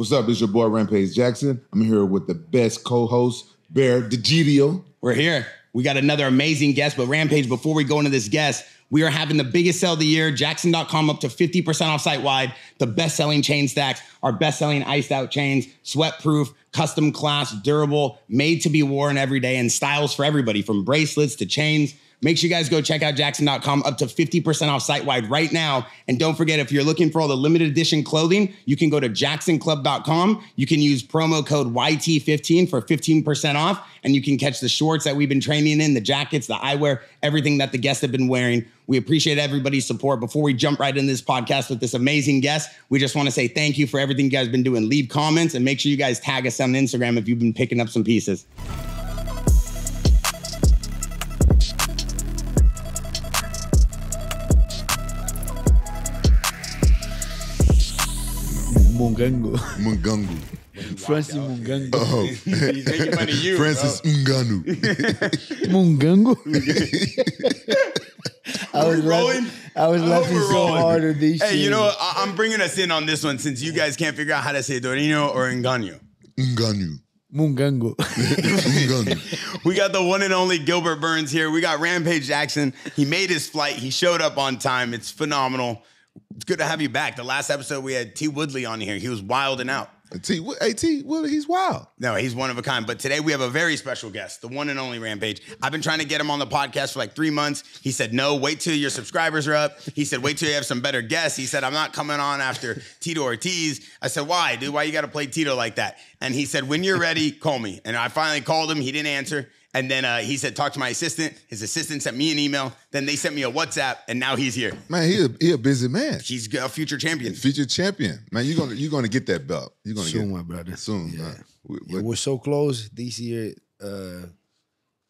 What's up? It's your boy Rampage Jackson. I'm here with the best co-host, Bear DeGidio. We're here. We got another amazing guest, but Rampage, before we go into this guest, we are having the biggest sale of the year. Jaxxon.com up to 50% off site wide. The best selling chain stacks, our best selling iced out chains, sweat proof, custom class, durable, made to be worn every day, and styles for everybody from bracelets to chains. Make sure you guys go check out jaxxon.com up to 50% off site wide right now. And don't forget, if you're looking for all the limited edition clothing, you can go to jaxxonclub.com. You can use promo code YT15 for 15% off. And you can catch the shorts that we've been training in, the jackets, the eyewear, everything that the guests have been wearing. We appreciate everybody's support. Before we jump right in this podcast with this amazing guest, we just want to say thank you for everything you guys have been doing. Leave comments and make sure you guys tag us on Instagram if you've been picking up some pieces. Mungango. Mungangu. Francis Mungango. Oh, He's making fun of you. Francis Ngannou. Mungango. I was rolling? laughing, I was I laughing so hard at these Hey, you know what? I- I'm bringing us in on this one since you guys can't figure out how to say Dorino or Engano. Ngannou. Mungango. Ngannou. We got the one and only Gilbert Burns here. We got Rampage Jackson. He made his flight. He showed up on time. It's phenomenal. It's good to have you back. The last episode we had T Woodley on here. He was wilding out. T, hey, T, well, he's wild. No, he's one of a kind. But today we have a very special guest, the one and only Rampage. I've been trying to get him on the podcast for like three months. He said, no, wait till your subscribers are up. He said, wait till you have some better guests. He said, I'm not coming on after Tito Ortiz. I said, why, dude? Why you got to play Tito like that? And he said, when you're ready, call me. And I finally called him. He didn't answer. And then uh, he said, talk to my assistant. His assistant sent me an email. Then they sent me a WhatsApp, and now he's here. Man, he a, he a busy man. He's a future champion. Future champion. Man, you're gonna you're gonna get that belt. You're gonna Soon, get my brother. soon. Yeah. man. We- Yeah, we- we're so close this year. Uh,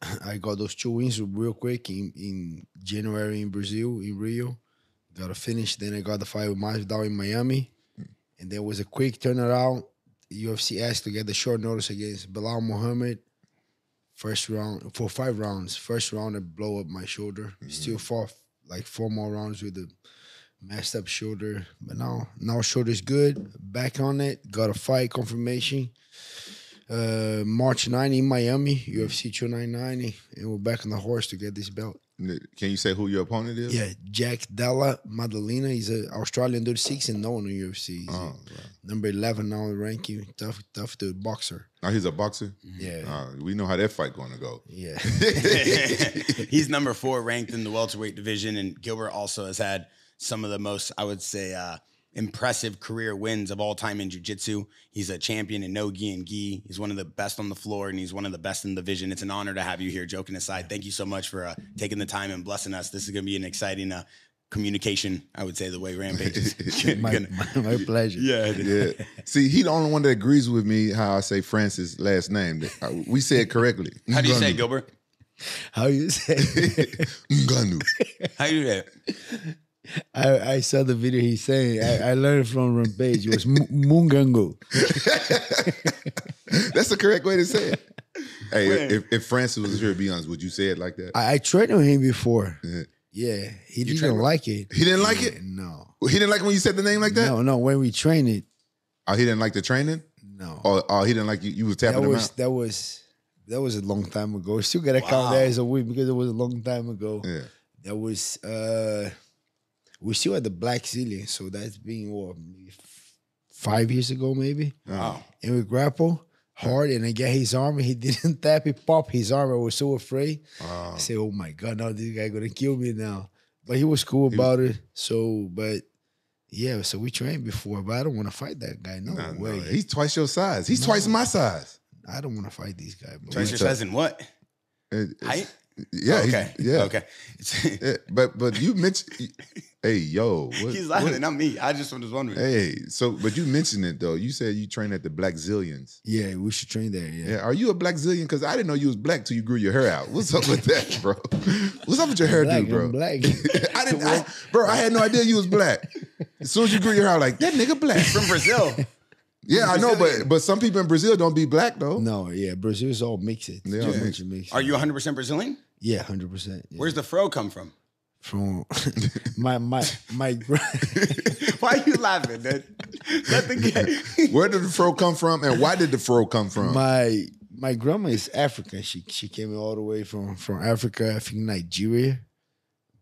I got those two wins real quick in, in January in Brazil, in Rio. Got a finish. Then I got the fight with Masvidal in Miami. And there was a quick turnaround. UFC asked to get the short notice against Bilal Muhammad. First round, for five rounds. First round, I blow up my shoulder. Still fought like four more rounds with a messed up shoulder. But now, now shoulder's good. Back on it. Got a fight confirmation. Uh, March 9 in Miami, UFC 299, and we're back on the horse to get this belt. Can you say who your opponent is? Yeah, Jack Della Maddalena. He's an Australian dude, six and no one in the UFC. He's Oh, number 11 now in the ranking. Tough, tough dude, boxer. Now he's a boxer. Yeah, Uh, we know how that fight going to go. yeah. He's number four ranked in the welterweight division, and Gilbert also has had some of the most, I would say, uh, impressive career wins of all time in jiu-jitsu. He's a champion in no gi and gi. He's one of the best on the floor, and he's one of the best in the division. It's an honor to have you here. Joking aside, thank you so much for uh, taking the time and blessing us. This is going to be an exciting uh, communication. I would say the way Rampage is my, gonna- my, my pleasure. yeah. Yeah. See, he the only one that agrees with me how I say Francis' last name. Uh, We say it correctly. How do you say, it, Gilbert? How you say? Ngannou. How you do that? I, I saw the video he's saying. I, I learned from Rampage. It was Mu- Mungango. That's the correct way to say it. Hey, if, if Francis was here, be honest, would you say it like that? I, I trained with him before. Yeah. Yeah, he trained didn't like it. He didn't like it? No. He didn't like when you said the name like that? No, no. When we trained it, Oh, he didn't like the training? no. Or oh, he didn't like you, you was tapping that him was out? that was that was a long time ago. Still gotta Wow. count that as a win because it was a long time ago. Yeah. That was uh we still had the Blackzilian, so that's been what five years ago, maybe. Wow. And we grapple hard, and I get his arm, and he didn't tap. He popped his arm. I was so afraid. Oh. I said, "Oh my god, now this guy gonna kill me now." But he was cool about it. So, but yeah, so we trained before, but I don't want to fight that guy. No Nah, no, way. he's twice your size. He's twice my size. I don't want to fight these guys. bro. Twice your size in what? It- Height? Yeah. he's- okay. Yeah. Okay. Yeah, But but you mentioned hey yo, what, He's laughing, what- not me. I just was wondering. Hey, so but you mentioned it though. You said you train at the Blackzilians. Yeah, we should train there. Yeah. Yeah, are you a Blackzilian? Because I didn't know you was black till you grew your hair out. What's up with that, bro? What's up with your hairdo, Black, bro? I'm black. I didn't, I, bro. I had no idea you was black. As soon as you grew your hair, out, like that nigga black. From Brazil. Yeah, I know, but Brazilian. but some people in Brazil don't be black though. no, yeah, Brazil's all mixed. They all Too mixed. much mixed. Are you 100% Brazilian? Yeah, hundred percent. Where's the fro come from? From my my my. gra- Why are you laughing? That, that the Where did the fro come from, and why did the fro come from? my my grandma is African. She she came all the way from from Africa, I think Nigeria.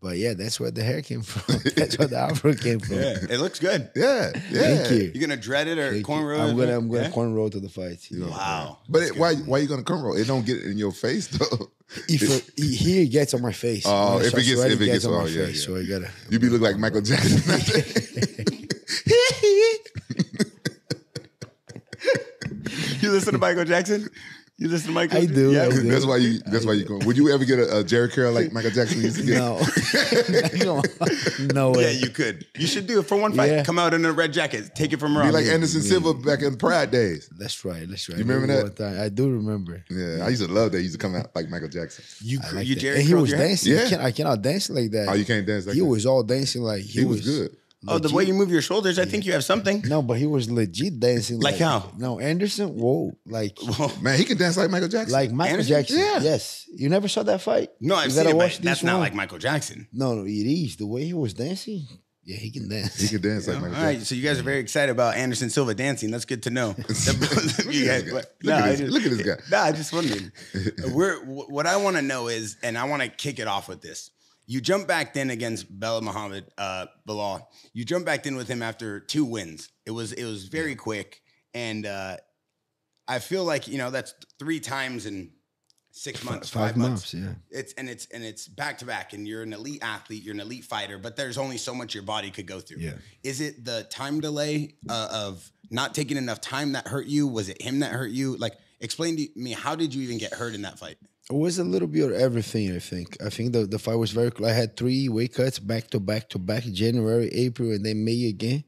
But yeah, that's where the hair came from. that's where the afro came from. Yeah, it looks good. yeah, yeah. Thank you. You gonna dread it or Thank you. cornrow? I'm gonna I'm gonna Yeah? cornrow to the fight. Wow. But it, why why you gonna cornrow? It don't get in your face though. If it, he- here it gets on my face. Oh, When I if it gets- if it gets- on oh, my oh, yeah, face, yeah. so I gotta. You be look like Michael Jackson. You listen to Michael Jackson? You listen to Michael? I do, Yeah. I do. that's why you. That's why you. Go. Would you ever get a, a Jheri curl like Michael Jackson used to get? No, no, no way. Yeah, you could. You should do it for one fight. Yeah. Come out in a red jacket. Take it from Be around. like Anderson Silva back in Pride days. That's right. That's right. You remember One that? time. I do remember. Yeah, I used to love that. He used to come out like Michael Jackson. you, I like you that. Jerry and he was dancing. Yeah. I, can't, I cannot dance like that. Oh, you can't dance like that. he that. was all dancing like he, He was good. Oh, the way you move your shoulders, I think you have something. No, but he was legit dancing. Like how? No, Anderson. Whoa, like Man, he can dance like Michael Jackson. like Michael Anderson? Jackson. Yeah. This. You never saw that fight? No, I've you seen it, watch but that's this not like Michael Jackson. No, no, it is the way he was dancing. Yeah, he can dance. he can dance like All Michael right, Jackson. so you guys are very excited about Anderson Silva dancing. That's good to know. Look at this guy. Look No, at I this- just- look at this guy. No, I just wondering. We're what I want to know is, and I want to kick it off with this. You jump back in against Bella Muhammad uh, Bilal. You jump back in with him after two wins. It was it was very quick, and uh, I feel like you know that's three times in six months, five, Five months. months. Yeah. It's and it's and it's back to back, and you're an elite athlete, you're an elite fighter, but there's only so much your body could go through. Yeah. Is it the time delay uh, of not taking enough time that hurt you? Was it him that hurt you? Like, explain to me how did you even get hurt in that fight? It was a little bit of everything, I think. I think the, the fight was very. I had three weight cuts back to back to back, January, April, and then May again.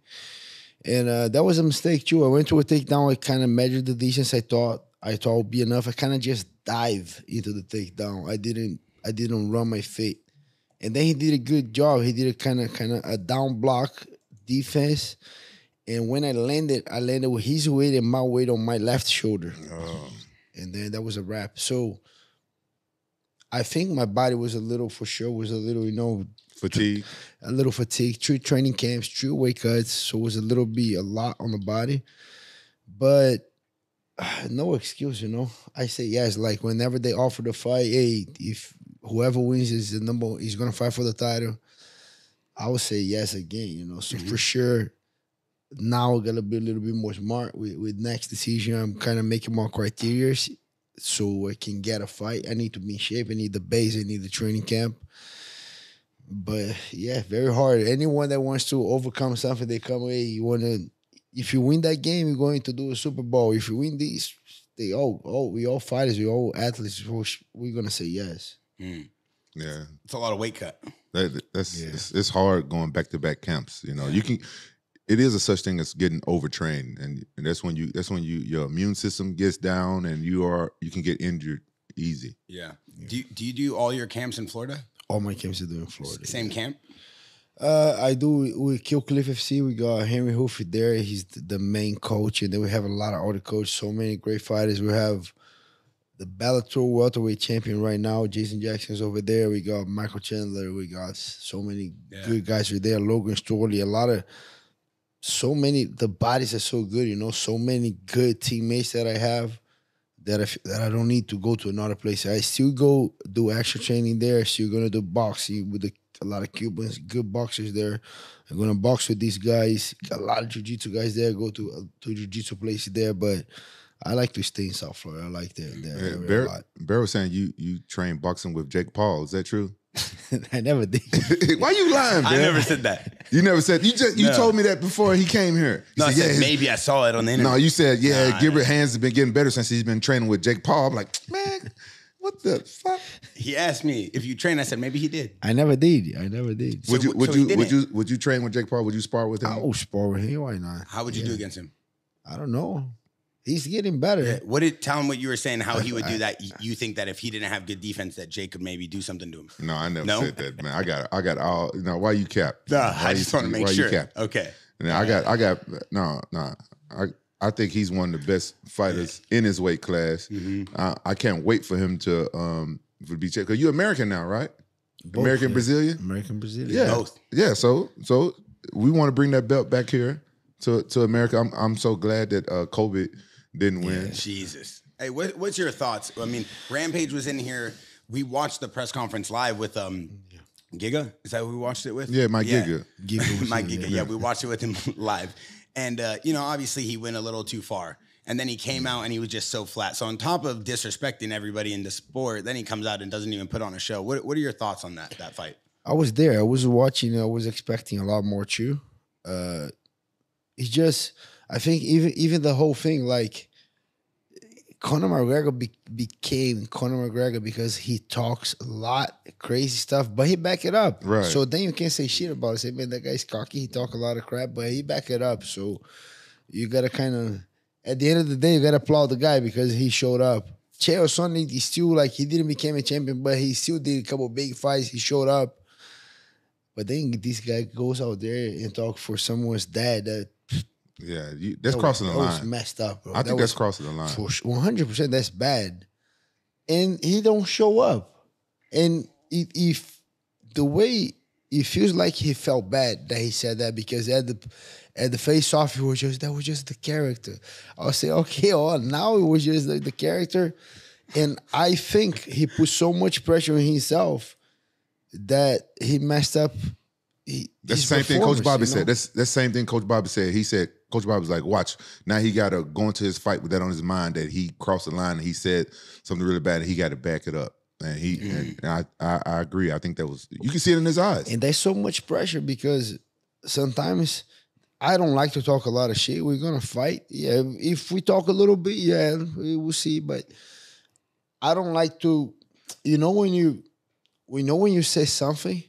And uh, that was a mistake too. I went to a takedown, I kind of measured the distance I thought I thought would be enough. I kind of just dive into the takedown. I didn't I didn't run my feet. And then he did a good job. He did a kind of kind of a down block defense. And when I landed, I landed with his weight and my weight on my left shoulder Oh. and then that was a wrap. So I think my body was a little, for sure, was a little, you know, Fatigue. a little fatigue. True training camps, true weight cuts, so it was a little bit a lot on the body, but no excuse, you know. I say yes, like whenever they offer the fight, hey, if whoever wins is the number, is gonna fight for the title. I would say yes again, you know. So mm-hmm. for sure, now I gotta be a little bit more smart with, with next decision. I'm kind of making more criteria so I can get a fight. I need to be in shape. I need the base. I need the training camp. But yeah, very hard. Anyone that wants to overcome something, they come away. You wanna, if you win that game, you're going to do a Super Bowl. If you win these, they all, all we all fighters, we all athletes. We're we're gonna say yes. Mm. Yeah. It's a lot of weight cut. That, that's Yeah. it's, it's hard going back to back camps. You know, you can. It is a such thing as getting overtrained, and, and that's when you that's when you your immune system gets down, and you are you can get injured easy. Yeah. Do you, do you do all your camps in Florida? All my camps are doing Florida. Same camp? Uh, I do with Kill Cliff FC. We got Henri Hooft there. He's the main coach, and then we have a lot of other coaches. So many great fighters. We have the Bellator welterweight champion right now, Jason Jackson's over there. We got Michael Chandler. We got so many Yeah. good guys right there. Logan Storley. A lot of so many. The bodies are so good. You know, so many good teammates that I have. That I, that I don't need to go to another place. I still go do extra training there. I still gonna do boxing with the, a lot of Cubans, good boxers there. I'm gonna box with these guys. A lot of jiu-jitsu guys there. Go to uh, to jiu-jitsu places there, but I like to stay in South Florida. I like that. that Bear. Bear was saying you you train boxing with Jake Paul. Is that true? I never did. Why you lying, I Bear? never said that. You never said you just you No. told me that before he came here. You No, I said, said his- maybe I saw it on the internet. No, you said yeah. Nah, Gilbert Hands has been getting better since he's been training with Jake Paul. I'm like, man, what the fuck? he asked me if you train. I said maybe he did. I never did. I never did. Would you would he you would didn't. you would you train with Jake Paul? Would you spar with him? I will spar with him. Why not? How would you do against him? I don't know. He's getting better. What did tell him what you were saying? How he would do that? You- You think that if he didn't have good defense, that Jake could maybe do something to him? No, I never No? said that, man. I got I got all you know. Why you cap? Nah, Why I you- just want to make why sure. You cap? Okay. And I got I got no no. I I think he's one of the best fighters in his weight class. Mm-hmm. I, I can't wait for him to um to be checked. Cause you're American now, right? Both, American yeah. Brazilian. American Brazilian. Yeah, Both. yeah. So so we want to bring that belt back here to to America. I'm I'm so glad that uh, COVID didn't win. Jesus. Hey, what, what's your thoughts? I mean, Rampage was in here. We watched the press conference live with um Giga. Is that who we watched it with? Yeah, Mike Giga. Giga was Mike in Giga. there. Yeah, we watched it with him live. And uh, you know, obviously he went a little too far. And then he came out and he was just so flat. So on top of disrespecting everybody in the sport, then he comes out and doesn't even put on a show. What what are your thoughts on that that fight? I was there. I was watching. I was expecting a lot more too. Uh, it's just, I think even even the whole thing, like Conor McGregor be, became Conor McGregor because he talks a lot crazy stuff, but he back it up. Right. So then you can't say shit about it. Say, man, that guy's cocky. He talk a lot of crap, but he back it up. So you gotta kind of, at the end of the day, you gotta applaud the guy because he showed up. Chael Sonnen, he still like he didn't become a champion, but he still did a couple big fights. He showed up. But then this guy goes out there and talk for someone's dad. That Yeah, you, that's that crossing was, the that was line. messed up, bro. I think That that's crossing the line. one hundred percent. That's bad, and he don't show up. And it, if the way it feels like he felt bad that he said that because at the at the face off he was just that was just the character. I'll say okay, oh now it was just the, the character, and I think he put so much pressure on himself that he messed up. He, That's the same thing Coach Bobby you said. know? That's that's the same thing Coach Bobby said. He said Coach Bob was like, "Watch now. He got to go into his fight with that on his mind that he crossed the line and he said something really bad and he got to back it up." And he and I, I I agree. I think that was you can see it in his eyes. And there's so much pressure because sometimes I don't like to talk a lot of shit. We're gonna fight. Yeah, if we talk a little bit, yeah, we will see. But I don't like to, you know, when you, we know when you say something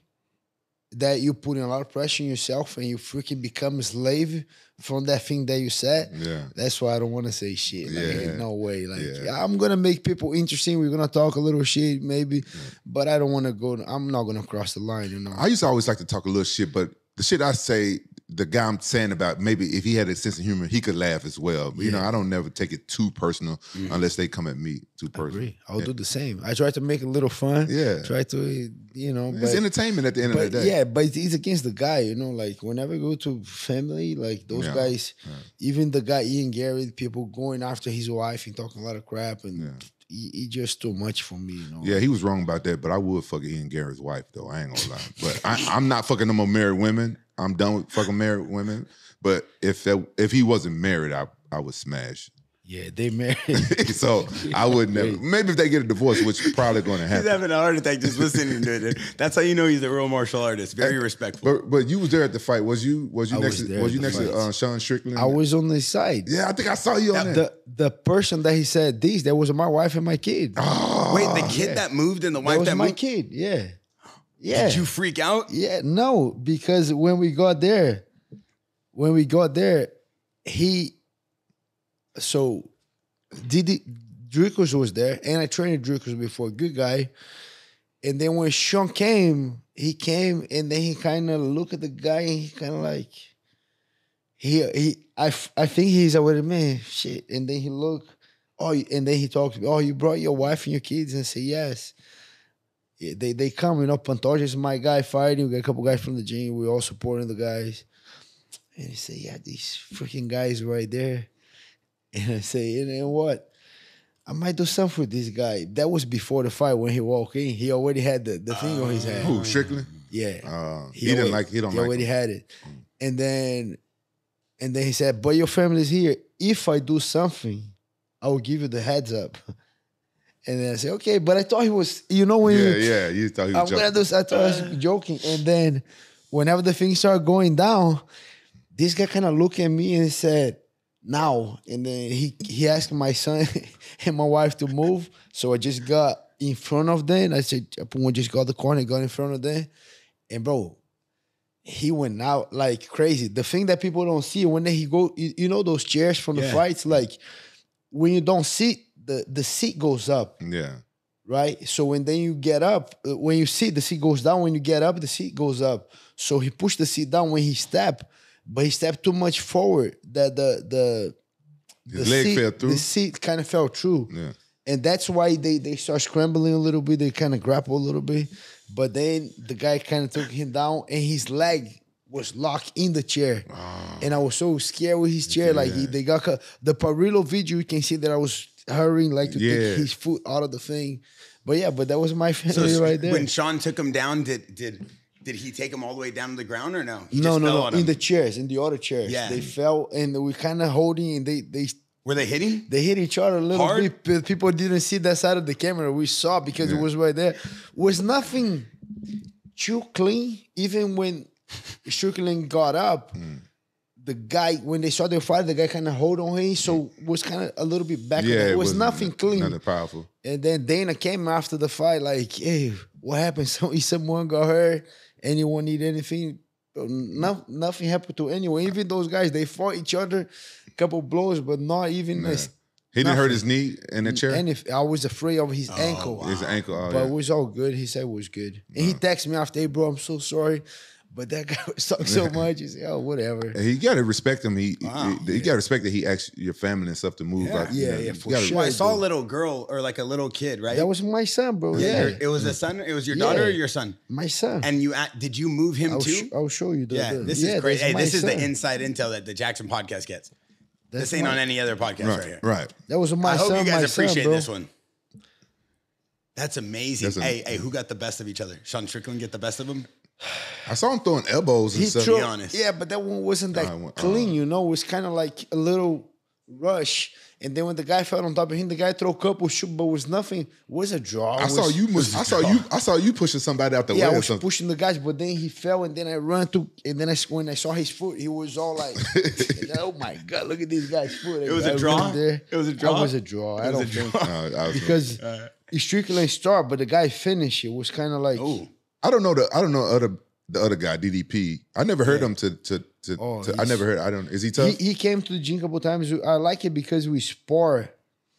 that you putting a lot of pressure on yourself and you freaking become a slave from that thing that you said. Yeah. That's why I don't want to say shit. Like, Yeah. no way. Like Yeah. I'm gonna make people interesting. We're gonna talk a little shit, maybe, but I don't want to go. I'm not gonna cross the line. You know. I used to always like to talk a little shit, but the shit I say, the guy I'm saying about maybe if he had a sense of humor, he could laugh as well. But, you know, I don't never take it too personal mm-hmm. unless they come at me too I personal. agree. I'll do the same. I try to make it a little fun. Yeah. Try to, you know, It's but, entertainment at the end of the day. yeah, but it's against the guy, you know. Like whenever I go to family, like those Yeah. guys, even the guy Ian Garry, people going after his wife and talking a lot of crap, and Yeah. he, he just too much for me, you know. Yeah, he was wrong about that, but I would fuck Ian Garry's wife though. I ain't gonna lie. But I, I'm not fucking no more married women. I'm done with fucking married women. But if that, if he wasn't married, I I would smash. yeah, they married. so I would never. Maybe if they get a divorce, which is probably going to happen. He's happen. having a heart attack just listening to it. That's how you know he's a real martial artist. Very respectful. But but you was there at the fight. Was you was you I next was to, there was you the next to uh, Sean Strickland? I was on the side. Yeah, I think I saw you on there. The the person that he said these, that was my wife and my kid. Oh, Wait, the kid that moved and the that wife was that my moved. kid. Yeah. Yeah. Did you freak out? Yeah, no, because when we got there, when we got there, he so Didi Dricus was there, and I trained Dricus before, good guy. And then when Sean came, he came and then he kind of looked at the guy and he kind of like he he I, I think he's already man shit. And then he looked, oh, and then he talked to me, oh, you brought your wife and your kids and say yes. They they come, you know, Pantoja is my guy fighting. We got a couple guys from the gym. We're all supporting the guys. And he said, Yeah, these freaking guys right there. And I say, and then what? I might do something with this guy. That was before the fight when he walked in. He already had the, the thing on his head. who Strickland? Yeah. Uh, he, didn't already- like. He don't he like. already him. had it. And then and then he said, But your family's here. If I do something, I will give you the heads up. And then I said, Okay, but I thought he was, you know, when Yeah, you yeah. You thought he I'm was gonna joking. do. I thought I was uh. joking, and then whenever the thing started going down, this guy kind of looked at me and said, "Now." And then he he asked my son and my wife to move, so I just got in front of them. I said, "I just got the corner, got in front of them," and bro. He went out like crazy. The thing that people don't see when they, he go, you, you know those chairs from the Yeah. fights, like when you don't sit, the the seat goes up Yeah. right? So when then you get up, uh, when you sit, the seat goes down. When you get up, the seat goes up. So he pushed the seat down when he stepped, but he stepped too much forward that the the His leg seat, fell through? The seat kind of fell through, Yeah. and that's why they they start scrambling a little bit. They kind of grapple a little bit, but then the guy kind of took him down, and his leg was locked in the chair, and I was so scared with his chair. Like he, they got cut. the Parillo video. You can see that I was hurrying like to Yeah. take his foot out of the thing. But yeah, but that was my So right there. when Sean took him down, did did did he take him all the way down to the ground or no? He no, just no, no. In the chairs, in the other chairs, Yeah. they fell and we kind of holding, and they they Were they hitting? they hit each other a little Hard? bit. but People didn't see that side of the camera. We saw because it was right there. Was nothing too clean. Even when Strickland got up, Mm. The guy when they saw the fight, the guy kind of hold on him, so was kind of a little bit back. Yeah, it was wasn't nothing clean. Nothing powerful. And then Dana came after the fight, like, "Hey, what happened? So someone got hurt. Anyone need anything? No, nothing happened to anyone. Even those guys, they fought each other, a couple blows, but not even. a- He didn't hurt his knee in the chair. And if I was afraid of his Oh, ankle, His ankle. Oh, but yeah. it was all good. He said it was good, and he texted me after, "Hey, bro, I'm so sorry." But that guy was talking so much. He said, "Oh, whatever." And you got to respect him. He, Wow. he- you got to respect that he asked your family and stuff to move. Yeah. Like, you Yeah, know, yeah, for gotta- sure. Well, I saw a little girl or like a little kid, right? That was my son, bro. Yeah, Your- it was a son. It was your Yeah. daughter or your son. my son. And you a- did you move him I'll, too? sh- I'll show you. The, yeah, the- this yeah, is great. that's Hey, my this is the inside intel that the Jaxxon podcast gets. That's this ain't my- on any other podcast right, Right, here. right. That was my I hope son. you guys my son, appreciate this one. That's amazing. That's a- hey, hey, who got the best of each other? Sean Strickland get the best of him? I saw him throwing elbows and He stuff. threw, Be honest. yeah, but that one wasn't that Nah, it wa- clean, you know. It was kind of like a little rush, and then when the guy fell on top of him, the guy threw a couple shoot, but was nothing. It was a draw. I was, saw you. was I a saw draw. you. I saw you pushing somebody out the Yeah, I way or was something. pushing the guys, but then he fell, and then I ran to, and then I when I saw his foot, he was all like, "Oh my god, look at this guy's foot!" It was a a draw? It was a draw? It was a draw. I It was don't a think Uh, I, was- because Strickland start, but the guy finished. It was kind of like, Oh, I don't know the. I don't know other the other guy DDP. I never heard him to to to. Oh, to I never heard. I don't. Is he tough? He, he came to the gym a couple times. I like it because we spar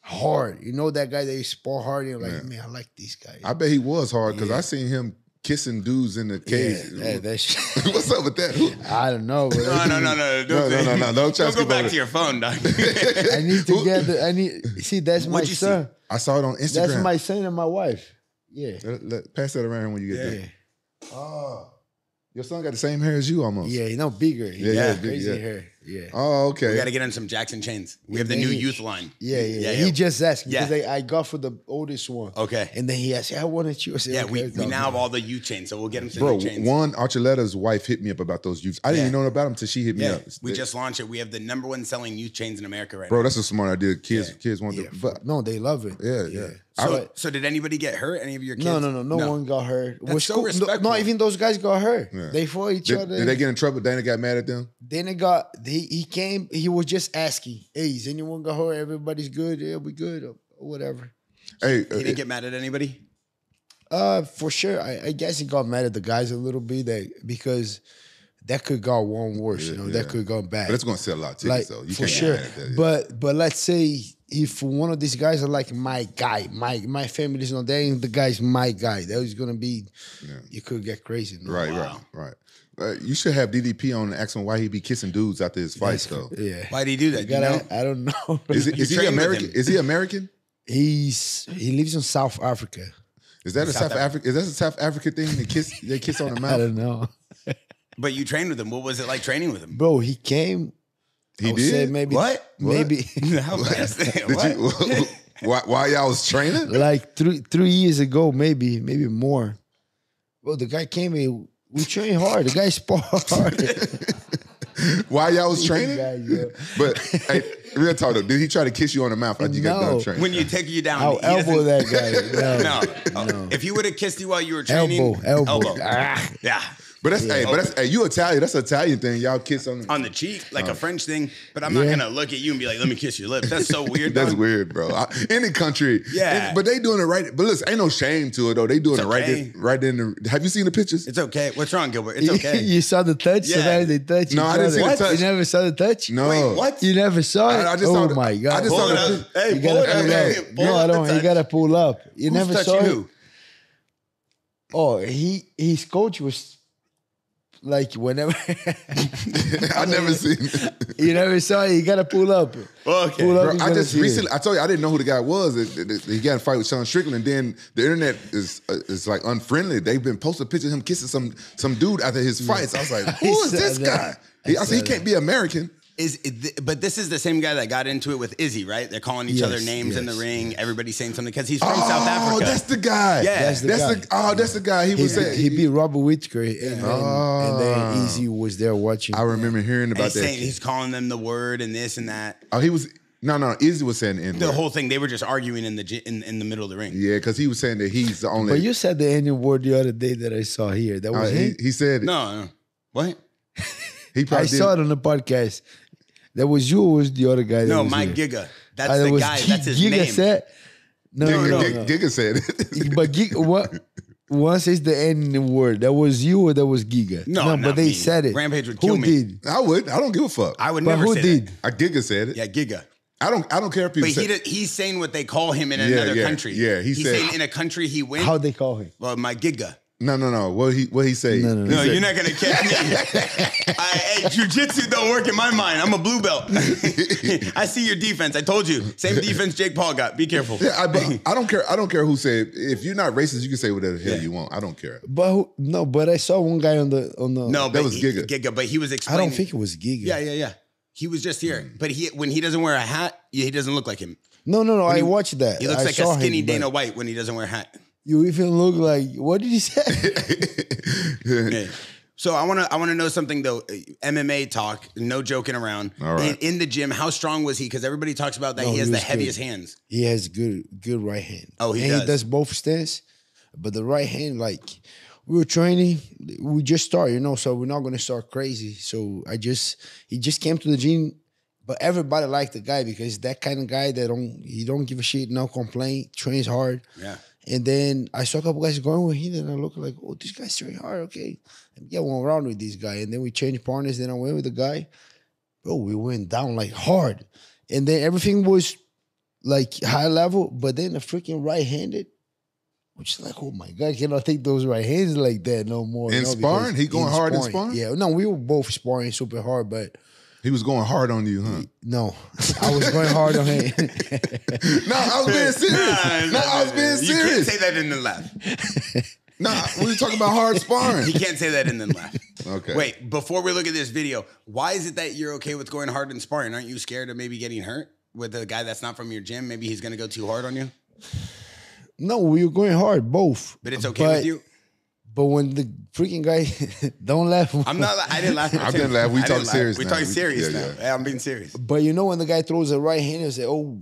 hard. You know that guy that you spar hard. You're like, man, I like this guy. I bet he was hard because I seen him kissing dudes in the cage. yeah, that, that shit. What's up with that? I don't know. But no, no, no, no, No, don't, no, no, no, don't try to go back over to your phone, dog. I need to get. The, I need see. That's my What'd you see? son. I saw it on Instagram. That's my son and my wife. Yeah, Let- let- pass that around when you get yeah, there. Oh, your son got the same hair as you almost. yeah. You know, bigger. He Yeah, got yeah, crazy yeah. hair. Yeah. Oh, okay. we got to get on some Jaxxon chains. We have the new youth line. Yeah, yeah, Yeah, He yeah. just asked me Yeah. because I, I got for the oldest one. Okay. And then he asked, "Yeah, I wanted you. I said, Yeah, okay, we, we now have all the youth chains, so we'll get them some Bro, new chains. Juan Archuleta's wife hit me up about those youths. I didn't Yeah. even know about them until she hit me yeah, up. we just launched it. We have the number one selling youth chains in America right Bro, now. that's a smart idea. Kids, Yeah. kids want Yeah, to. but no, they love it. Yeah, yeah. So, I- so did anybody get hurt? Any of your kids? No, no, no, no, one got hurt. That's Was so cool. No- respectful. Not even those guys got hurt. Yeah. They fought each Did, other. did they get in trouble? Dana got mad at them. then it got he he came. He was just asking, "Hey, is anyone got hurt? Everybody's good. Yeah, we good or, or whatever." Hey, He uh, didn't get mad at anybody. Uh, for sure. I, I guess he got mad at the guys a little bit that because that could go one worse. you know, yeah. that could go bad. but it's gonna sell a lot of like tickets, though. You for can't sure. get mad at that. But but let's say if one of these guys are like my guy, my my family is not there, and the guy's my guy, that is gonna be. You could get crazy. no? right, Wow. right, right. Uh, you should have DDP on and ask him why he be kissing dudes after his fights, though. Yeah. Why did he do that? You you gotta, know? I don't know. Is, it, You is he American? Is he American? He's he lives in South Africa. Is that a South South Africa? Is that a South African thing? They kiss, they kiss on the mouth. I don't know, But you trained with him. What was it like training with him? bro. He came. He I would say did. maybe What? maybe How fast? Did What? you? why, why y'all was training? like three three years ago, maybe maybe more. Well, the guy came in. We train hard. The guy sparred hard. Why y'all was training? Guys, yeah. But hey, real talk though, did he try to kiss you on the mouth after you got No. done training? when you take you down, I'll elbow that guy. No, No. Oh, If he would have kissed you while you were training, elbow, elbow. Ah. Yeah. But that's hey, but that's hey, you Italian. That's an Italian thing. Y'all kiss on. The, On the cheek, like a oh. French thing. But I'm not gonna look at you and be like, "Let me kiss your lips." That's so weird. that's weird, bro. I, any country, Yeah. And- but they doing it right. But listen, ain't no shame to it though. They doing It's it right okay. there, right in the. Have you seen the pictures? It's okay. What's wrong, Gilbert? It's okay. you saw the touch? Yeah. Sometimes they touch. No, I didn't see the touch. You never saw the touch? no. Wait, what? You never saw it? I- I just oh saw the- my god! I just saw oh Pull the it up. Hey, you pull gotta it up. pull up. No, I don't. You gotta pull up. You never saw it. who? Oh, he his coach was like whenever I never seen. it. you never saw it, you gotta pull up. Okay. Pull up, Bro, I just see it. recently, I told you, I didn't know who the guy was. He got in a fight with Sean Strickland, and then the internet is uh, is like unfriendly. They've been posting pictures of him kissing some some dude after his fights. I was like, who is this that. guy? He, I I said, he can't be American. Is it, but this is the same guy that got into it with Izzy, right? They're calling each other Yes, names in the yes, ring. Everybody's saying something because he's from oh, South Africa. Oh, that's the guy. Yeah. That's the that's guy. the oh, that's the guy. He He, was beat- saying. he beat Robert Whitaker, and, then, and Ah. then Izzy was there watching. I remember hearing And about he's that. saying he's calling them the word and this and that. oh, he was no, no. Izzy was saying the N The whole thing, they were just arguing in the in, in the middle of the ring. Yeah, because he was saying that he's the only. but you said the N word the other day that I saw here. That uh, was he, he said No, no. What? he I did. saw it on the podcast. That was you or was the other guy? No, was Mike here? Giga. That's that the was guy. Gi- That's his Giga name. said. No, Giga, no, Giga, no. Giga said it. but Giga, what? Once it's the N word. That was you or that was Giga? No, but not they me. said it. Rampage would Who kill me. did? I would. I don't give a fuck. I, I would But never who say did? that. Giga said it. Yeah, Giga. I don't. I don't care if people But say. he did, he's saying what they call him in Yeah, another yeah, country. yeah, he he's said- saying in a country he went. How they call him? well, my Giga. No, no, no. What he what he say? No, no, no. No, you're not gonna catch me. I, hey, jujitsu don't work in my mind. I'm a blue belt. I see your defense. I told you, same defense Jake Paul got. Be careful. Yeah, I, but I don't care. I don't care who said. If you're not racist, you can say whatever the hell Yeah. you want. I don't care. But who, no, but I saw one guy on the on the. No, That but was he, Giga. Giga. But he was explaining. I don't think it was Giga. Yeah, yeah, yeah. He was just here, Hmm. but he when he doesn't wear a hat, he doesn't look like him. No, no, no. I he- watched that. He looks I like a saw him, skinny but Dana White when he doesn't wear a hat. You even look like. What did you say? Yeah. So I want to I want to know something though. MMA talk, no joking around. All right. In, in the gym, how strong was he? Because everybody talks about that No, he he has the was good. heaviest hands. he has good, good right hand. Oh, he and does. he does both stance, but the right hand, like we were training, we just start, you know, so we're not gonna start crazy. So I just, he just came to the gym, but everybody liked the guy because that kind of guy that don't, he don't give a shit, no complaint, trains hard. Yeah. And then I saw a couple guys going with him, and I looked like, oh, this guy's training hard. Okay, get one round with this guy. And then we changed partners. Then I went with the guy. Bro, we went down like hard, and then everything was like high level. But then the freaking right handed, which is like, oh my god, I cannot take those right hands like that no more. In know, sparring? He going hard in sparring? Yeah, no, we were both sparring super hard, but he was going hard on you, huh? no, I was going hard on him. no, I was being serious. no, I was being serious. You can't serious. say that and then laugh. No, we were talking about hard sparring. He can't say that and then laugh. Okay. Wait, before we look at this video, why is it that you're okay with going hard in sparring? Aren't you scared of maybe getting hurt with a guy that's not from your gym? Maybe he's gonna go too hard on you. no, we were going hard, both. But it's okay with you. But when the freaking guy don't laugh, I'm not. I didn't laugh. I didn't laugh. We I didn't talking laugh. serious We now. talking We- serious yeah, now. yeah. Yeah, I'm being serious. But you know when the guy throws a right hand, and say, "Oh,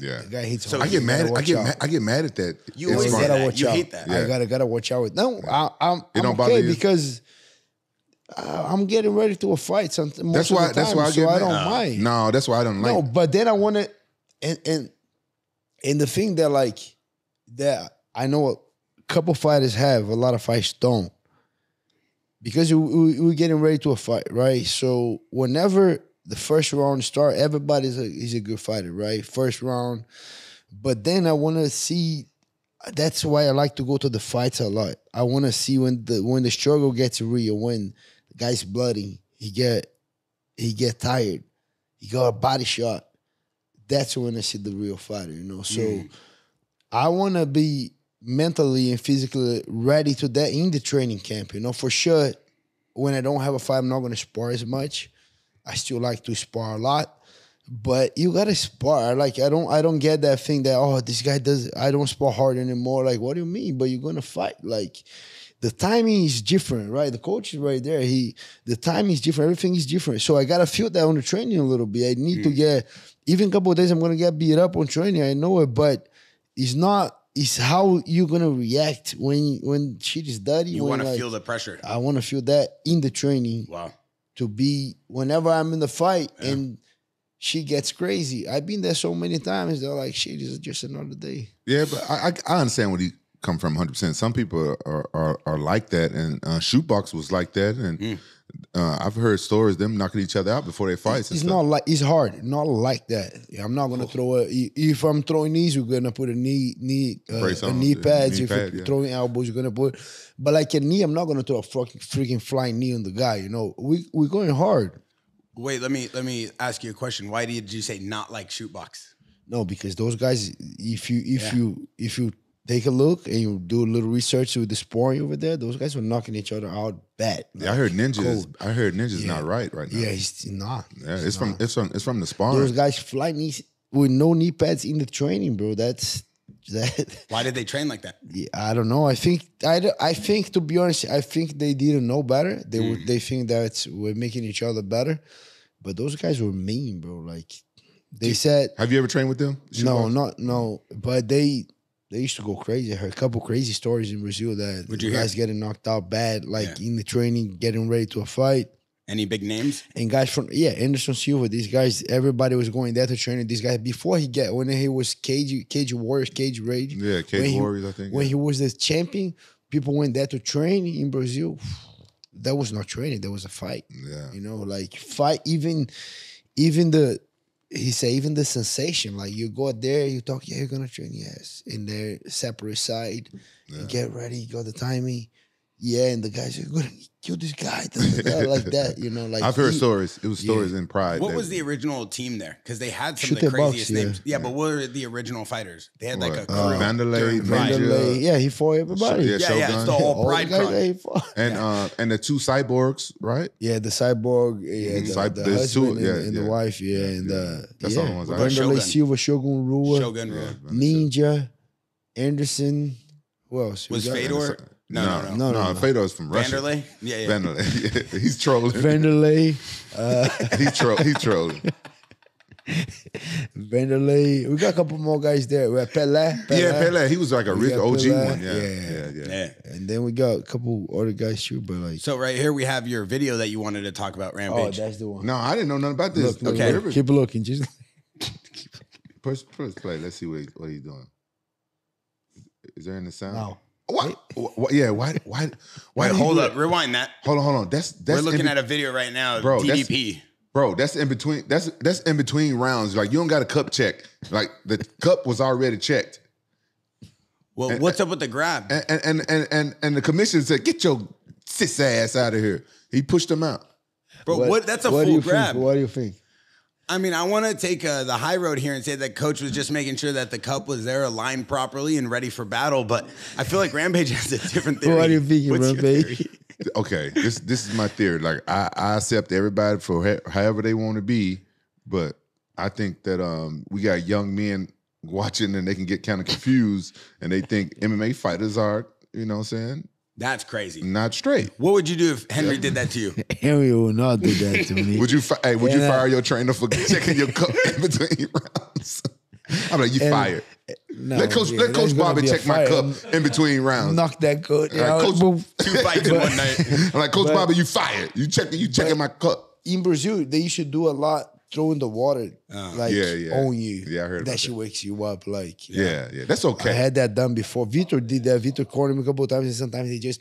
Yeah. the guy hits." So. I get mad. gotta I get mad. I get mad at that. You always gotta that. watch You out. hate that. I gotta gotta watch out with. No, I, I'm, It I'm don't bother okay you? because uh, I'm getting ready to a fight. Something. Most That's of why. the That's why I so get I don't mind. No, that's why I don't like. No, but then I want to, and and and the thing that like that I know a couple fighters have, a lot of fights don't, because we, we, we're getting ready to a fight, right? So whenever the first round start, everybody's a is a good fighter, right? First round, but then I want to see. That's why I like to go to the fights a lot. I want to see when the when the struggle gets real, when the guy's bloody, he get he get tired, he got a body shot. That's when I see the real fighter, you know. So mm-hmm. I want to be mentally and physically ready to that in the training camp, you know. For sure, when I don't have a fight, I'm not going to spar as much. I still like to spar a lot, but you gotta spar. Like I don't, I don't get that thing that oh, this guy does. I don't spar hard anymore. Like what do you mean? But you're gonna fight. Like the timing is different, right? The coach is right there. He, the timing is different. Everything is different. So I gotta feel that on the training a little bit. I need to mm. get even a couple of days. I'm gonna get beat up on training. I know it, but it's not. It's how you're gonna react when when shit is dirty. You want to like, feel the pressure. I want to feel that in the training Wow. to be whenever I'm in the fight and she gets crazy. I've been there so many times. They're like, "Shit, this is just another day." Yeah, but I, I, I understand where he come from 100. percent Some people are, are are like that, and uh, Chute Boxe was like that, and Mm. Uh, I've heard stories them knocking each other out before they fight. It's not like it's hard, not like that. I'm not gonna throw a. If I'm throwing knees, you're gonna put a knee knee uh, a knee pads. knee if pad, you're yeah. throwing elbows, you're gonna put. But like a knee, I'm not gonna throw a fucking freaking flying knee on the guy. You know, we we're going hard. Wait, let me let me ask you a question. Why did you say not like Chute Boxe? No, because those guys, if you if Yeah. you if you take a look and you do a little research with the sparring over there, those guys were knocking each other out bad. Yeah, I heard ninjas. Cold. I heard ninjas Yeah. not right right now. Yeah, he's not. Yeah, He's it's from not. it's from it's from the sparring. those guys fly knees with no knee pads in the training, bro. That's that. Why did they train like that? Yeah, I don't know. I think I, I think to be honest, I think they didn't know better. They Mm. would they think that we're making each other better, but those guys were mean, bro. Like they said, Have you ever trained with them? no, not no, but they they used to go crazy. I heard a couple crazy stories in Brazil that What'd you hear? guys getting knocked out bad, like Yeah. in the training, getting ready to a fight. Any big names? And guys from yeah, Anderson Silva, these guys, everybody was going there to train these guys before he get when he was cage cage warriors, cage rage. Yeah, when Cage he- Warriors. I think. when yeah. he was the champion, people went there to train in Brazil. That was not training. That was a fight. yeah. You know, like fight. Even, even the he said even the sensation. Like you go there, you talk. Yeah, you're gonna train. Yes, in their separate side. You get ready. You got the timing. Yeah, and the guys are gonna kill this guy like that. You know, like I've heard he- stories. It was yeah. stories in Pride. What was the original team there? Because they had some Shoot of the their box, craziest yeah. names. Yeah, but what were the original fighters? They had like What? a crew. Uh, Vanderlei, during Pride. Ninja. Yeah, he fought everybody. Yeah, Yeah, yeah, it's the whole Pride guys crowd. that and uh and the two cyborgs, right? Yeah, the cyborg, yeah, the, Cy- the there's two- husband and, yeah, and the yeah. wife, yeah, Yeah, and uh, That's yeah. all the ones I What about Vanderlei Shogun? Silva, Shogun Rua, Shogun Rua. Ninja, Anderson. Who else? Was got- Fedor? No, no, no. No, no, no. Fedor's from Russia. Vanderlei? Yeah, yeah. Vanderlei. He's trolling. Vanderlei, uh, he troll. He trolling. Vanderlei. We got a couple more guys there. We have Pele, Pele. Yeah, Pele. He was like a We real OG Pele. one. Yeah, Yeah. yeah, yeah. Yeah. and then we got a couple other guys too. But like, So right here we have your video that you wanted to talk about, Rampage. oh, Rampage. that's the one. No, I didn't know nothing about this. Look, look, Okay. look. keep looking. Just Push, push play. Let's see what, he, what he's doing. Is there any sound? now. What? What? Yeah. Why? Why? Why? Wait, hold up. Rewind that. Hold on. Hold on. That's that's We're looking in, at a video right now Bro, that's- bro. That's in between. That's that's in between rounds. Like you don't got a cup check. Like the cup was already checked, Well, what's up with the grab? and and and and and, and the commission said, "Get your sis ass out of here." He pushed him out. Bro, what, what that's a what full grab. Think? What do you think? I mean, I want to take uh, the high road here and say that coach was just making sure that the cup was there, aligned properly, and ready for battle. But I feel like Rampage has a different theory. What do you think, What's Rampage? theory? Okay, this this is my theory. Like I, I accept everybody for ha- however they want to be, but I think that um we got young men watching and they can get kind of confused and they think MMA fighters are, you know what I'm saying, That's crazy. not straight. What would you do if Henri did that to you? Henry will not do that to me. Would you fi- hey, would you And, uh, fire your trainer for checking your cup in between rounds? I'm like, you And- fired. No, let Coach yeah, let Coach Bobby check my cup in between rounds. Knock that good. All right, Coach- Boom. Two fights in one night. I'm like, Coach But- Bobby, you fired. You checking you checking my cup. in Brazil, they used to do a lot throwing the water uh, like Yeah, yeah. on you. Yeah, I heard that about shit that. wakes you up. Like Yeah, yeah. That's okay. I had that done before. Vitor did that. Vitor cornered me a couple of times, and sometimes they just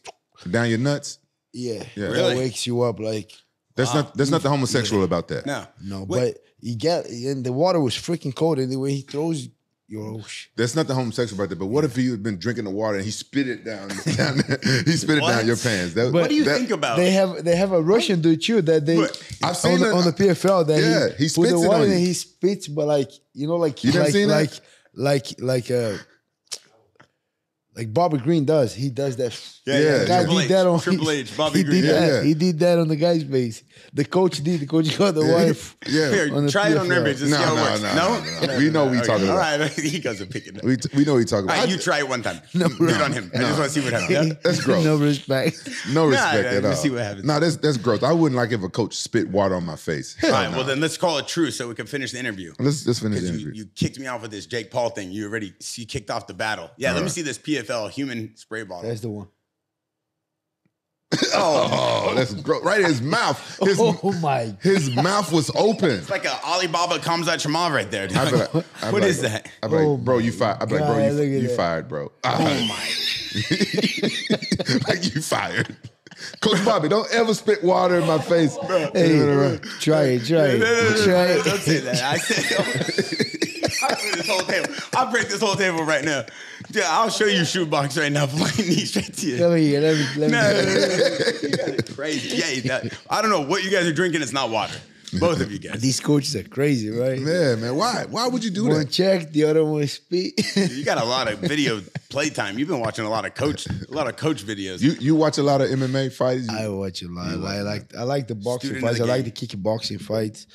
Down your nuts. yeah, Yeah. that wakes you up. Like That's not that's ah, not the homosexual about that. No. no, Wait. but he get and the water was freaking cold, and the way he throws, yo, sh- That's not the homosexual about that. But what if he had been drinking the water and he spit it down, down he spit it What? down your pants? That, What do you that- think about? they have they have a Russian dude too that they But I've on seen the, it. on the PFL that Yeah, he, he put spits the it water on and you. he spits, but like you know, like You never like seen that? like like like uh like Bobby Green does. He does that. Yeah, yeah. The guy Triple did H, that on Triple H, Bobby he Green. Did Yeah, that. yeah. He did that on the guy's face. The coach did. The coach got the Yeah, wife. yeah. Here, on try it on PFL. Rampage. No, see how it no, no, No, no, no. We know what we talking All about. right, he goes to pick it up. We, we know what he's talking about. you try it one time. No, Do it on him. I just want to see what happens. That's gross. no respect. no respect nah, at all. see what happens. No, that's that's gross. I wouldn't like if a coach spit water on my face. All right, well then let's call it true so we can finish the interview. let's let's finish the you, interview. you kicked me off with this Jake Paul thing. You already you kicked off the battle. Yeah, let me see this PFL human spray bottle. That's the one. Oh. oh, that's gross. Right in his mouth. His oh my! his mouth was open. It's like a Alibaba Khamzat Chimaev right there. I'd like, What I'd be is that? I'd be like, Oh bro, you fired. I'd be like, bro, God, you, you fired, bro. Oh my! like you fired. Coach Bobby, don't ever spit water in my face. Hey, try it, try it, No, no, no, try no, don't it. say that. I said, I break this whole table. I'll break this whole table right now. Yeah, I'll show you Chute Boxe right now. Put my knee straight to you. Let me hear. Let me. Let me. No, no, no, no. You guys are crazy. Yeah, that, I don't know what you guys are drinking. It's not water. Both of you guys. These coaches are crazy, right? Man, man, why? Why would you do One that? One check, the other one speak. You got a lot of video playtime. You've been watching a lot of coach, a lot of coach videos. You you watch a lot of MMA fights. I watch a lot. I like I like the boxing Student fights. the I like the kickboxing fights.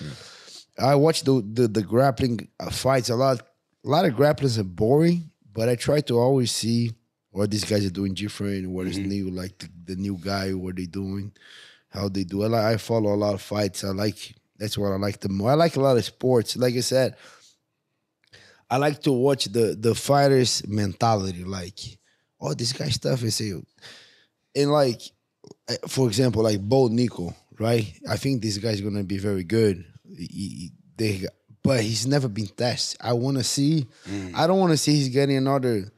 I watch the, the the grappling fights a lot. A lot of grapplers are boring, but I try to always see what these guys are doing different, what is new, like the, the new guy, what they doing, how they do. I like I follow a lot of fights. I like that's what I like the more. I like a lot of sports. Like I said, I like to watch the the fighters' mentality. Like, oh, this guy stuff is it. And like, eh, for example, like Bo Nickal, right? I think this guy's gonna be very good. He- he- they, but he's never been tested. I want to see. Mm. I don't want to see he's getting another,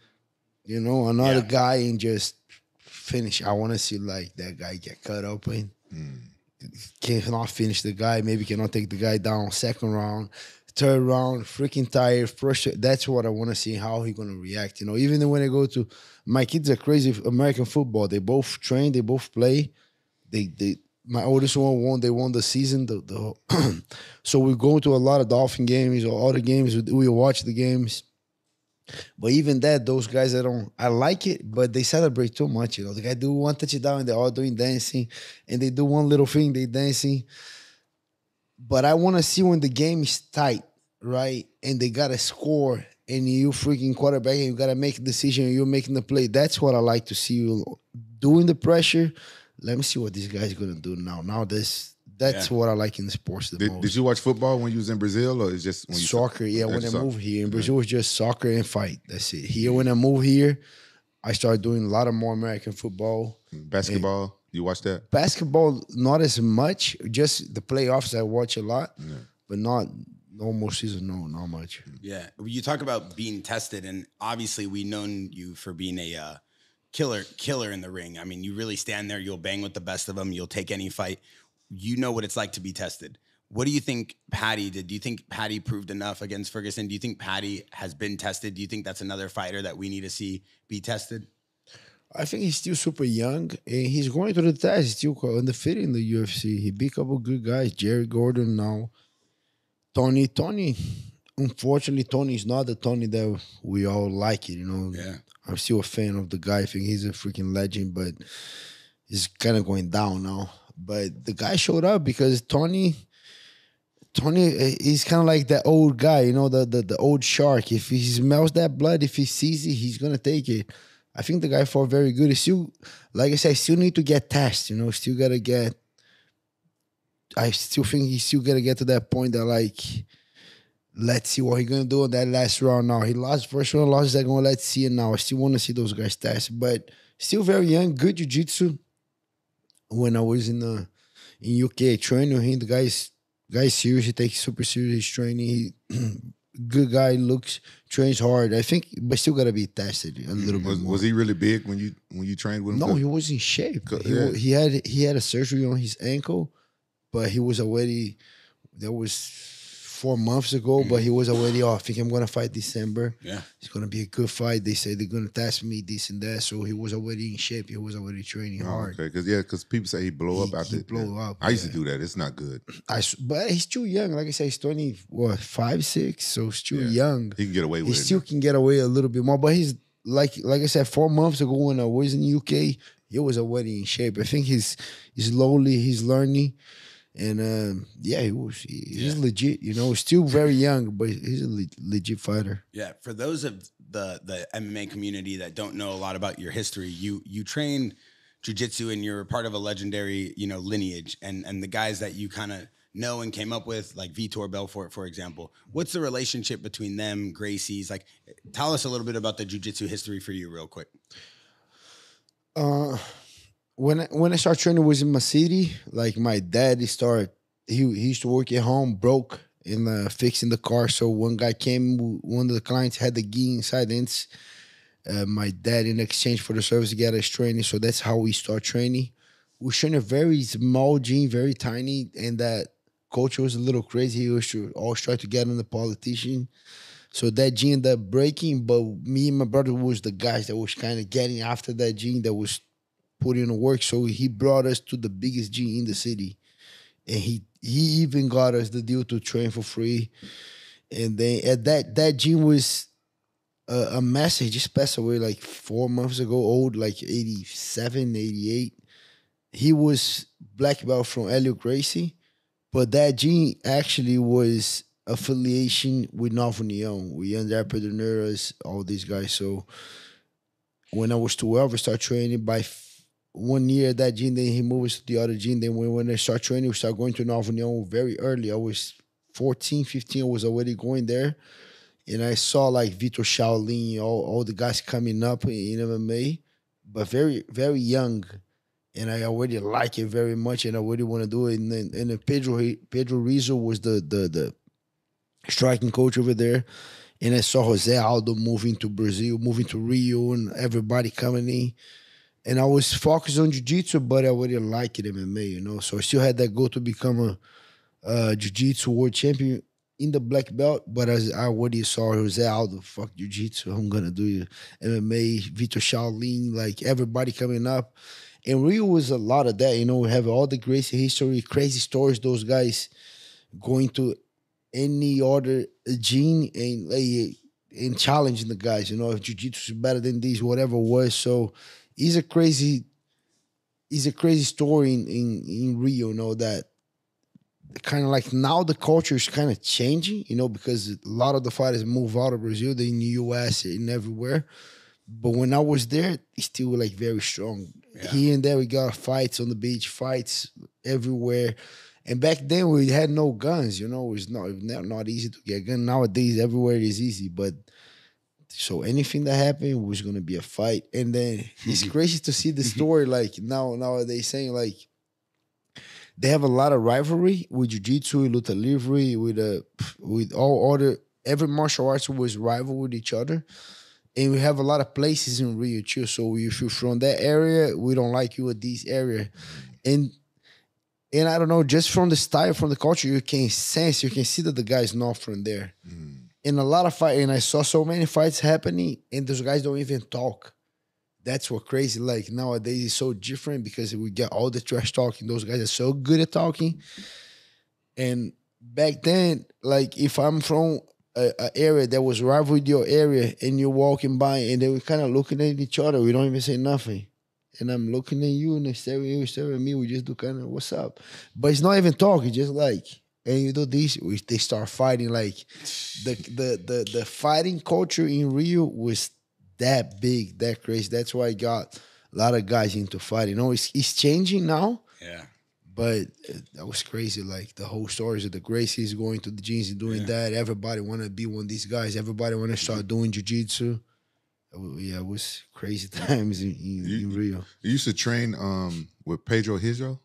you know, another Yeah. guy and just finish. I want to see like that guy get cut open. Mm. Cannot finish the guy. Maybe cannot take the guy down second round, third round. Freaking tired, frustrated. That's what I want to see. How he gonna react? You know, even when I go to my kids are crazy American football. They both train. They both play. They they. My oldest one won. They won the season. The, the so we go to a lot of Dolphin games or other games. We, watch the games. But even that, those guys, I don't, I like it, but they celebrate too much. You know, the guy do one touchdown and they're all doing dancing, and they do one little thing, they dancing. But I want to see when the game is tight, right? And they got to score, and you freaking quarterback, and you got to make a decision, you're making the play. That's what I like to see you doing the pressure. Let me see what this guy's gonna do now. Now this, that's Yeah. what I like in sports the Did, most. did you watch football when you was in Brazil, or is just when you soccer, yeah. When I That's soccer. moved here in Brazil, it was just soccer and fight. That's it. Here, when I moved here, I started doing a lot of more American football. basketball? You watch that? Basketball, not as much. Just the playoffs, I watch a lot, but not normal season. No, not much. Yeah, you talk about being tested, and obviously we known you for being a uh, killer, killer in the ring. I mean, you really stand there. You'll bang with the best of them. You'll take any fight. You know what it's like to be tested. What do you think Paddy did? Do you think Paddy proved enough against Ferguson? Do you think Paddy has been tested? Do you think that's another fighter that we need to see be tested? I think he's still super young and he's going to the test. He's still undefeated in the UFC. He beat a couple good guys. Jared Gordon now. Tony, Tony. Unfortunately, Tony is not the Tony that we all like it. You know. Yeah. I'm still a fan of the guy. I think he's a freaking legend, but he's kind of going down now. But the guy showed up because Tony, Tony, eh, he's kind of like that old guy, you know, the, the the old shark. If he smells that blood, if he sees it, he's gonna take it. I think the guy fought very good. He still, like I said, still need to get tested. You know, still gotta get. I still think he still gotta get to that point that like, let's see what he gonna do in that last round. Now he lost first round, lost second one. Let's see it now. I still want to see those guys test, but still very young, good jiu-jitsu. When I was in the in UK training with him, the guy's guy's seriously takes super serious training. He good guy, looks trains hard. I think, but still gotta be tested a little mm-hmm. Was, bit more. was he really big when you when you trained with him? No, he was in shape. He, yeah. he had he had a surgery on his ankle, but he was already that was four months ago. But mm-hmm. he was already off. I think I'm gonna fight December. Yeah. It's gonna be a good fight. They say they're gonna test me this and that. So he was already in shape. He was already training Oh, hard. okay, because yeah, because people say he blow up He- out he there. blow up, I used yeah. to do that. It's not good. I but he's too young. Like I said, he's twenty what five six, so he's too Yeah. young. He can get away He with it. still can get away a little bit more. But he's like like I said, four months ago when I was in the UK, he was already in shape. I think he's he's slowly he's learning. And um, yeah, he was he- he's Yeah. legit, you know, still very young, but he's a le- legit fighter. Yeah, for those of the the MMA community that don't know a lot about your history, you you train jujitsu and you're part of a legendary you know lineage, and and the guys that you kind of know and came up with, like Vitor Belfort, for example. What's the relationship between them, Gracie's? Like, tell us a little bit about the jujitsu history for you, real quick. Uh, when I, when I started training was in my city. Like my dad, he started. He he used to work at home, broke in fixing the car. So one guy came, one of the clients had the gi inside, and uh, my dad in exchange for the service got us training. So that's how we start training. we trained a very small gym, very tiny, and that coach was a little crazy. He was to always try to get on the politician. So that gene ended up breaking, but me and my brother was the guys that was kind of getting after that gene that was putting in the work. So he brought us to the biggest gene in the city. And he he even got us the deal to train for free. And then at that that gene was a, a. He just passed away like four months ago, old, like 87, 88. He was black belt from Helio Gracie, but that gene actually was affiliation with Nova União, with André Pederneiras, all these guys. So when I was 12, I started training by one year that gym, then he moved us to the other gym. Then when, when I started training, we started going to Nova very early. I was 14, 15, I was already going there. And I saw like Vitor Shaolin, all, all the guys coming up in, in MMA, but very, very young. And I already like it very much, and I already want to do it. And then, and then Pedro Pedro Rizzo was the the the striking coach over there. And I saw Jose Aldo moving to Brazil, moving to Rio, and everybody coming in. And I was focused on jiu-jitsu, but I already liked it MMA, you know. So I still had that goal to become a, a jiu-jitsu world champion in the black belt. But as I already saw Jose Aldo, fuck jiu-jitsu, I'm gonna do you MMA, Vitor Shaolin, like everybody coming up. And Rio was a lot of that, you know. We have all the crazy history, crazy stories. Those guys going to any other gene and and challenging the guys. You know, if jiu-jitsu is better than these, whatever was. So it's a crazy, it's a crazy story in in, in Rio. You know that kind of like now the culture is kind of changing. You know because a lot of the fighters move out of Brazil, they in the U.S. and everywhere. But when I was there, it's still like very strong. Yeah. Here and there, we got fights on the beach, fights everywhere. And back then we had no guns, you know, it's not not, not easy to get a gun. Nowadays everywhere is easy, but so anything that happened was gonna be a fight. And then it's crazy to see the story like now nowadays saying like they have a lot of rivalry with jiu-jitsu, luta livre, with uh with all other every martial arts was rival with each other. And we have a lot of places in Rio too. So if you're from that area, we don't like you at this area. And and I don't know, just from the style, from the culture, you can sense, you can see that the guy's not from there. In a lot of fight, and I saw so many fights happening, and those guys don't even talk. That's what crazy. Like nowadays, it's so different because we get all the trash talking. Those guys are so good at talking. And back then, like if I'm from a, area that was rival with your area, and you're walking by, and they were kind of looking at each other, we don't even say nothing and I'm looking at you and they're staring at you, staring at me. We just do kind of what's up, but it's not even talking. Just like and you do this, they start fighting. Like the the the the fighting culture in Rio was that big, that crazy. That's why I got a lot of guys into fighting. You know, it's it's changing now, Yeah. but uh, that was crazy. Like the whole stories of the Gracies going to the gyms and doing that. Everybody want to be one of these guys. Everybody want to start doing jujitsu. Yeah, it was crazy times in, in, in Rio. You used to train um with Pedro Rizzo.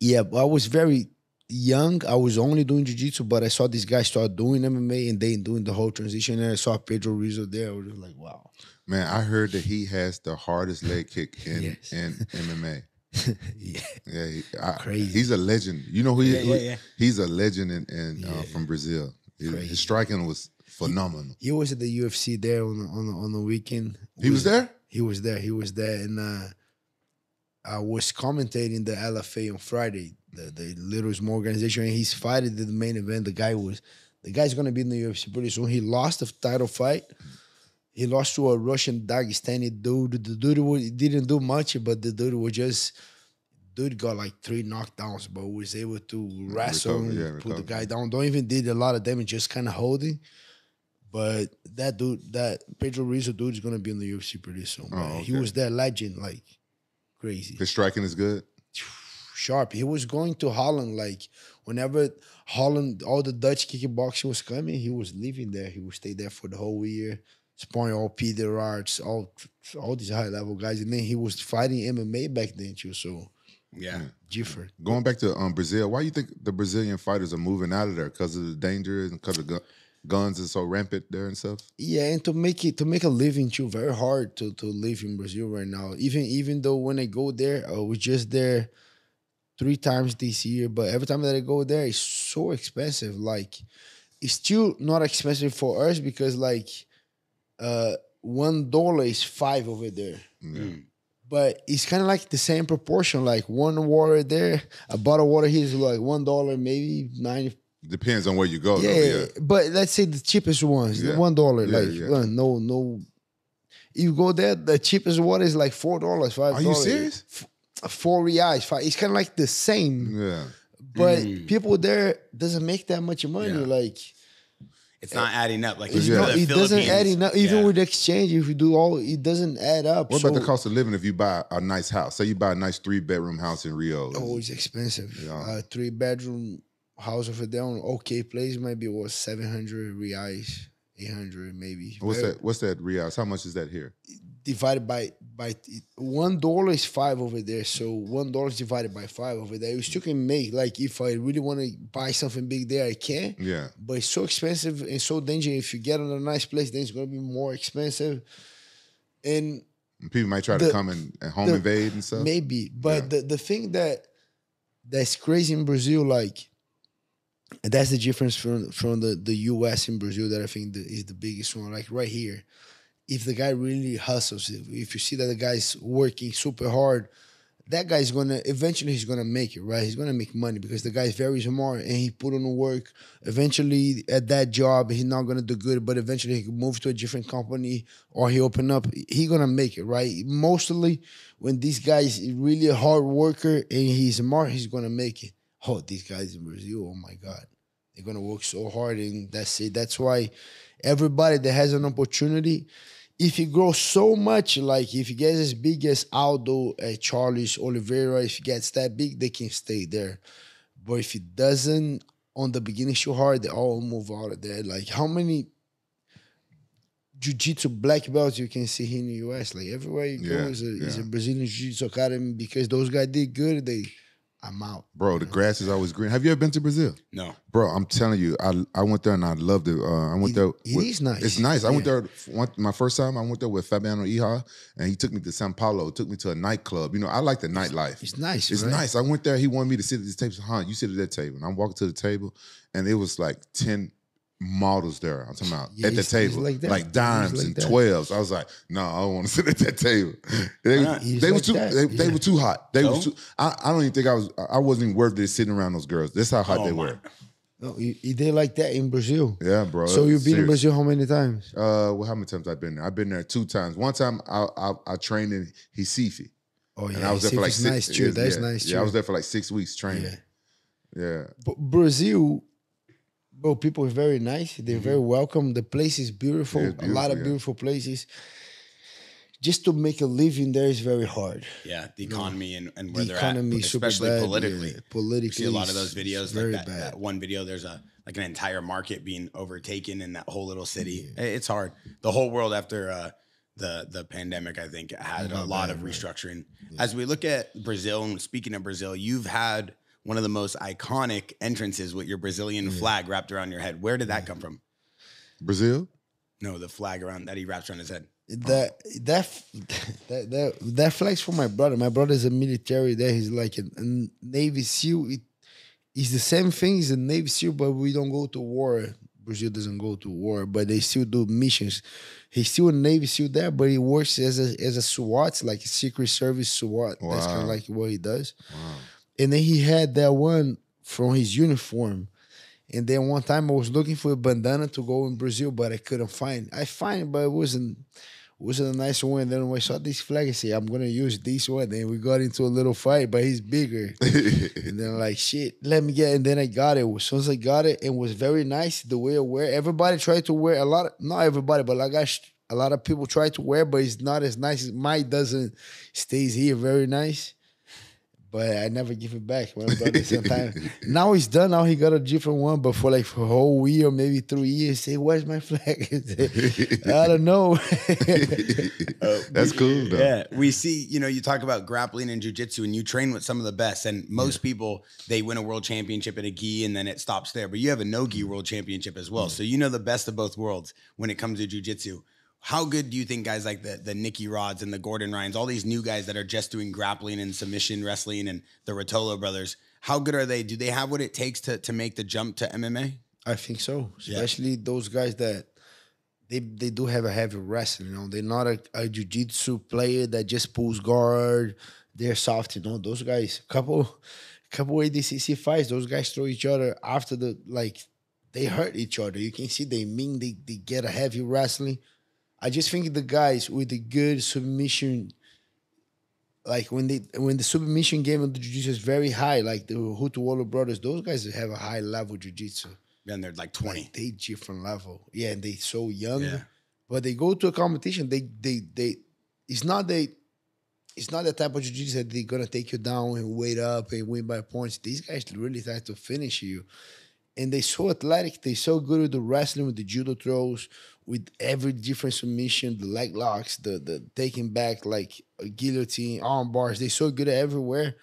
Yeah, but I was very young. I was only doing jiu-jitsu, but I saw these guys start doing MMA and they doing the whole transition. And I saw Pedro Rizzo there. I was just like, wow. Man, I heard that he has the hardest leg kick in Yes. in MMA. yeah. Yeah, he, I, Crazy. He's a legend. You know who he? Yeah, yeah, yeah. He's a legend in, in uh, from Brazil. His, his striking was phenomenal. He was at the UFC there on the, on the, on the weekend. He was there. He was there. He was there, and uh, I was commentating the LFA on Friday, the the little small organization, and he's fighting the main event. The guy was, the guy's gonna be in the UFC pretty soon. He lost the title fight. He lost to a Russian Dagestani dude. The dude wa- didn't do much, but the dude was just. Dude got like three knockdowns, but was able to wrestle Recover, and yeah, put the guy down. Don't even did a lot of damage, just kind of holding. But that dude, that Pedro Rizzo dude is gonna be in the UFC pretty soon. Oh, man. He was that legend, like crazy, His striking is good. Sharp. He was going to Holland, like whenever Holland, all the Dutch kickboxing was coming, he was living there. He would stay there for the whole year, sparring all Peter Aerts, all all these high level guys, and then he was fighting MMA back then too. So Yeah. different. Going back to um, Brazil, why do you think the Brazilian fighters are moving out of there? Because of the danger and because of gu- guns is so rampant there and stuff. Yeah, and to make it to make a living too, very hard to to live in Brazil right now. Even even though when I go there, I was just there three times this year, but every time that I go there, it's so expensive. Like, it's still not expensive for us because like, uh, one dollar is five over there. But it's kind of like the same proportion. Like one water there, a bottle of water here is like one dollar, maybe nine. Depends on where you go. Yeah, though, yeah. but let's say the cheapest ones, the Yeah. one dollar. Yeah, like yeah. uh, no, no. You go there, the cheapest water is like four dollars, five. Are you serious? Four reais, five. It's kind of like the same, Yeah. but mm. people there doesn't make that much money. Yeah. Like It's not adding up. Like it's you not, it doesn't add Philippines. enough. Even Yeah. with exchange, if you do all, it doesn't add up. What So- about the cost of living if you buy a nice house? Say you buy a nice three bedroom house in Rio. Oh, it's expensive. Yeah. A three bedroom house over there on okay place might be what seven hundred reais, eight hundred maybe. What's Very- that? What's that reais? How much is that here? Divided by by one dollar is five over there. So one dollar is divided by five over there. You still can make like if I really want to buy something big there, I can. Yeah. But it's so expensive and so dangerous. If you get on a nice place, then it's gonna be more expensive. And And people might try to come and, and home the- invade and stuff. maybe, but Yeah. the the thing that that's crazy in Brazil, like that's the difference from from the the U.S. in Brazil that I think the, is the biggest one. Like right here, if the guy really hustles, if, you see that the guy's working super hard, that guy's gonna eventually he's gonna make it, right? He's gonna make money because the guy's very smart and he put on the work. Eventually, at that job, he's not gonna do good, but eventually he move to a different company or he open up. He gonna make it, right? Mostly when this guy's really a hard worker and he's smart, he's gonna make it. Oh, these guys in Brazil, oh my God, they're gonna work so hard, and that's it. That's why everybody that has an opportunity if he grows so much, like if he gets as big as Aldo, uh, Charles, Oliveira, if he gets that big, they can stay there. But if he doesn't on the beginning too hard, they all move out of there. Like how many jiu-jitsu black belts you can see here in the US? Like everywhere you go Yeah, is, a, is a. Brazilian jiu-jitsu academy because those guys did good. They, I'm out. Bro, the grass is always green. Have you ever been to Brazil? No. Bro, I'm telling you, I I went there and I loved it. Uh, I went It- there. it with- is nice. It's nice. I went there one, my first time. I went there with Fabiano Iha, and he took me to Sao Paulo. Took me to a nightclub. You know, I like the nightlife. It's nice. It's right? nice. I went there. He wanted me to sit at this table. Huh, you sit at that table. And I'm walking to the table, and it was like 10 models there. I'm talking about Yeah, at the it's- it's table. like Like, dimes like and that. 12s. I was like, no, I don't want to sit at that table. They, not? It's they like were too that. they, they were too hot. They No? was too I, I don't even think I was I wasn't even worth it sitting around those girls. That's how hot Oh they my. were. No, you, you did like that in Brazil. Yeah, bro. So you've been in Brazil how many times? Uh, well, how many times I've been there? I've been there two times. One time I I, I trained in Recife, Oh yeah, and I was there for like six. nice too. yeah, That's yeah. nice too. Yeah, I was there for like six weeks training. Yeah. Yeah, But Brazil, bro, people are very nice. They're very welcome. The place is beautiful. Yeah, a lot of yeah. beautiful places. Just to make a living there is very hard. Yeah, the economy and, and where The they're economy at, especially bad. politically. yeah. Politically, You see a lot of those videos, like very that, bad. that one video. There's a like an entire market being overtaken in that whole little city. It's hard. The whole world after uh, the the pandemic, I think, had a lot bad, of right. restructuring. As we look at Brazil, and speaking of Brazil, you've had one of the most iconic entrances with your Brazilian flag wrapped around your head. Where did that come from? Brazil. No, the flag around that he wraps around his head. that that that that that flex for my brother. My brother is a military there. He's like a, a Navy SEAL. It, it's the same thing. He's a Navy SEAL, but we don't go to war. Brazil doesn't go to war, but they still do missions. He's still a Navy SEAL there, but he works as a as a SWAT, like a Secret Service SWAT. That's kind of like what he does. Wow. And then he had that one from his uniform. And then one time I was looking for a bandana to go in Brazil, but I couldn't find. I find, it, but it wasn't wasn't a nice one. Then when I saw this flag, I said, I'm gonna use this one. Then we got into a little fight, but he's bigger. and then I'm like, shit, let me get. it. And then I got it. As soon as I got it, it was very nice the way I wear. Everybody tried to wear a lot. Of, not everybody, but like I a lot of people try to wear, but it's not as nice. as Mine doesn't stays here very nice. But I never give it back. My brother sometimes now he's done. Now he got a different one. But for like for a whole year, maybe three years, say, "Where's my flag?" I don't know. That's cool though. Yeah, we see. You know, you talk about grappling and jujitsu, and you train with some of the best. And most people they win a world championship in a gi, and then it stops there. But you have a no gi world championship as well, mm. so you know the best of both worlds when it comes to jujitsu. How good do you think guys like the the Nicky Rods and the Gordon Ryans, all these new guys that are just doing grappling and submission wrestling, and the Ruotolo brothers? How good are they? Do they have what it takes to to make the jump to MMA? I think so. Yeah. Especially those guys that they they do have a heavy wrestling. You know, they're not a, a jiu-jitsu player that just pulls guard. They're soft. You know, those guys. Couple couple ADCC fights. Those guys throw each other after the like. They hurt each other. You can see they mean they they get a heavy wrestling. I just think the guys with the good submission. Like when they when the submission game of the jiu-jitsu is very high, like the Ruotolo brothers, those guys have a high level jiu-jitsu Then they're like twenty. like they different level. Yeah, and they so young. Yeah. But they go to a competition, they they they it's not they it's not the type of jiu-jitsu that they're gonna take you down and wait up and win by points. These guys really try to finish you. And they so athletic, They're so good with the wrestling, with the judo throws, with every different submission, the leg locks, the the taking back like guillotine, arm bars. They're so good at everywhere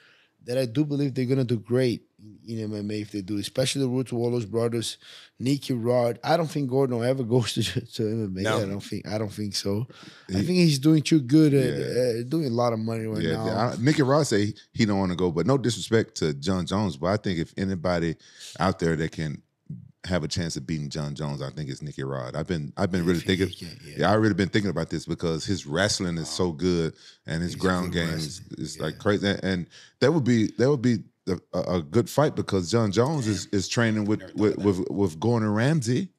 that I do believe they're gonna do great in, MMA if they do, especially the Ruotolo brothers, Nicky Rod. I don't think Gordon ever goes to, to MMA. No. I don't think I don't think so. I think he's doing too good at Yeah. uh, doing a lot of money right Yeah, now. yeah. Nicky Rod say he don't want to go, but no disrespect to Jon Jones, but I think if anybody out there that can have a chance of beating Jon Jones, I think it's Nicky Rod. I've been I've been really thinking. can, yeah. yeah. I really been thinking about this because his wrestling is so good and his He's ground game is, is yeah. like crazy. And- And that would be that would be a, a a good fight because Jon Jones is, is training with with, with with Gordon Ramsay.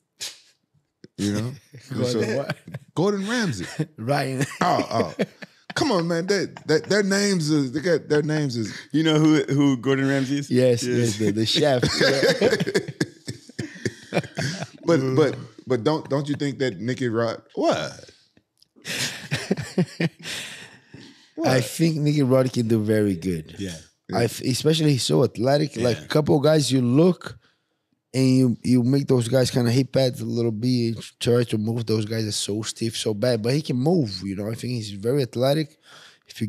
You know, Gordon So- Gordon Ramsay. Ryan. Oh, oh. Come on, man. They, they, their names is they got their names is You know who who Gordon Ramsay is? yes, yes, the, the chef. Yeah. but but but don't don't you think that Nicky Rod what? I think Nicky Rod can do very good. Yeah. I f- especially he's so athletic. Like a couple of guys, you look and you you make those guys kind of hit pads a little bit, and try to move those guys are so stiff, so bad. But he can move. You know, I think he's very athletic. If you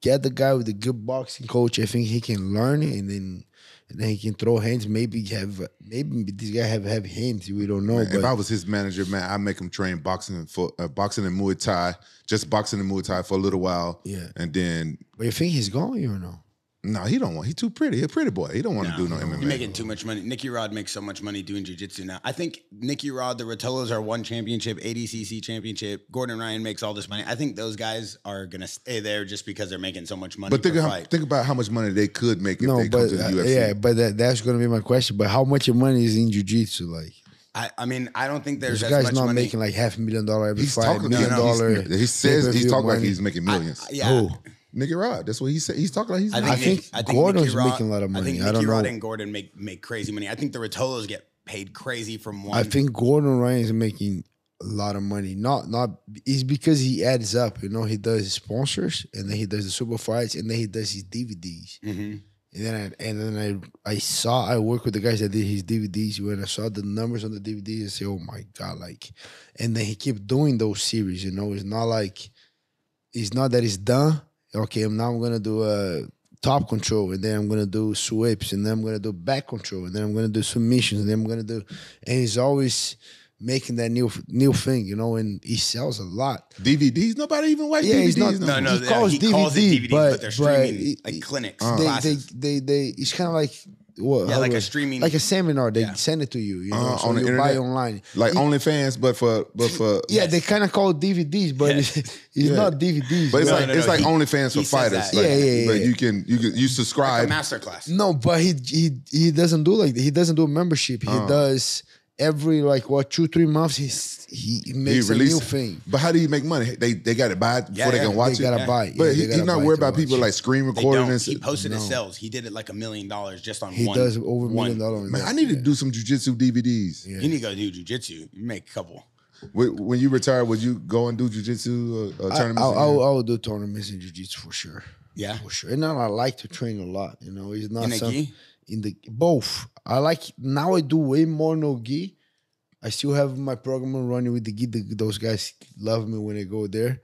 get the guy with a good boxing coach, I think he can learn it, and then and then he can throw hands. Maybe have maybe this guy have heavy hands. We don't know. Man, but if I was his manager, man, I'd make him train boxing for uh, boxing and Muay Thai, just boxing and Muay Thai for a little while. Yeah. And then but you think he's going or no? No, he don't want. He too pretty. He a pretty boy. He don't want to do no MMA. You're making too much money. Nicky Rod makes so much money doing jujitsu now. I think Nicky Rod, the Ruotolos are one championship, ADCC championship. Gordon Ryan makes all this money. I think those guys are gonna stay there just because they're making so much money. but think how, think about how much money they could make if no, they come but to the uh, UFC. yeah, but that, that's gonna be my question. But how much money is in jiu-jitsu? Like I, I mean, I don't think there's this as guy's much not money. making like half a million dollar every He's fight, talking. million no, dollar. he's- he says he's pay-per-view talking like he's making millions. I- yeah. Who? Nicky Rod. That's what he said. He's talking like he's. I think, I Nick- think Gordon's Rod- making a lot of I think money. I don't Rod know. and Gordon make make crazy money. I think the Ruotolos get paid crazy from one. I think Gordon Ryan is making a lot of money. Not not it's because he adds up. You know, he does his sponsors and then he does the super fights and then he does his DVDs. Mhm. And then I, and then I I saw I work with the guys that did his DVDs. When I saw the numbers on the DVDs, I say, oh my god, like. And then he keep doing those series. You know, it's not like it's not that it's done. Okay, now I'm gonna do a top control, and then I'm gonna do sweeps, and then I'm gonna do back control, and then I'm gonna do submissions, and then I'm gonna do. And he's always making that new new thing, you know, and he sells a lot. DVDs. Nobody even watch Yeah, DVDs. he's not- no no, more. no, he they- calls he calls it DVD, DVDs, but- but, they're streaming it- like it- clinics, they, they classes. they they it's kind of like what Yeah, like do a I- streaming- like a seminar. They Yeah. send it to you, you know, Uh, so on the you buy online. like It- OnlyFans, but for but for yeah, they kind of call it DVDs, but Yeah. it's, it's Yeah. not DVDs. But it's No, like no, it's no, like he- OnlyFans for fighters. Like, Yeah, yeah, But yeah. you can you can you like a subscribe. master class. No, but he he he doesn't do like that. He doesn't do a membership. He Uh. does every like what two three months. He's he he makes a new releases. thing. But how do you make money? They they got to buy it before Yeah, they can watch they it. gotta yeah. buy. it. But Yeah, he, they he's not buy worried about people watch. like screen recording don't. and He stuff. posted his No. sales. He did it like a million dollars just on He one. does over a million one. dollars. Man, I need to do some jujitsu DVDs. Yeah. You need to go do jujitsu. You make a couple. When when you retire, would you go and do jujitsu uh, uh, I, tournaments? I'll. I'll, I'll do tournaments in jiu-jitsu for sure. Yeah. For sure. And now I like to train a lot. You know, it's not In the some- gi? In the both. I like now I do way more no gi. I still have my program running with the gi. The, those guys love me when I go there.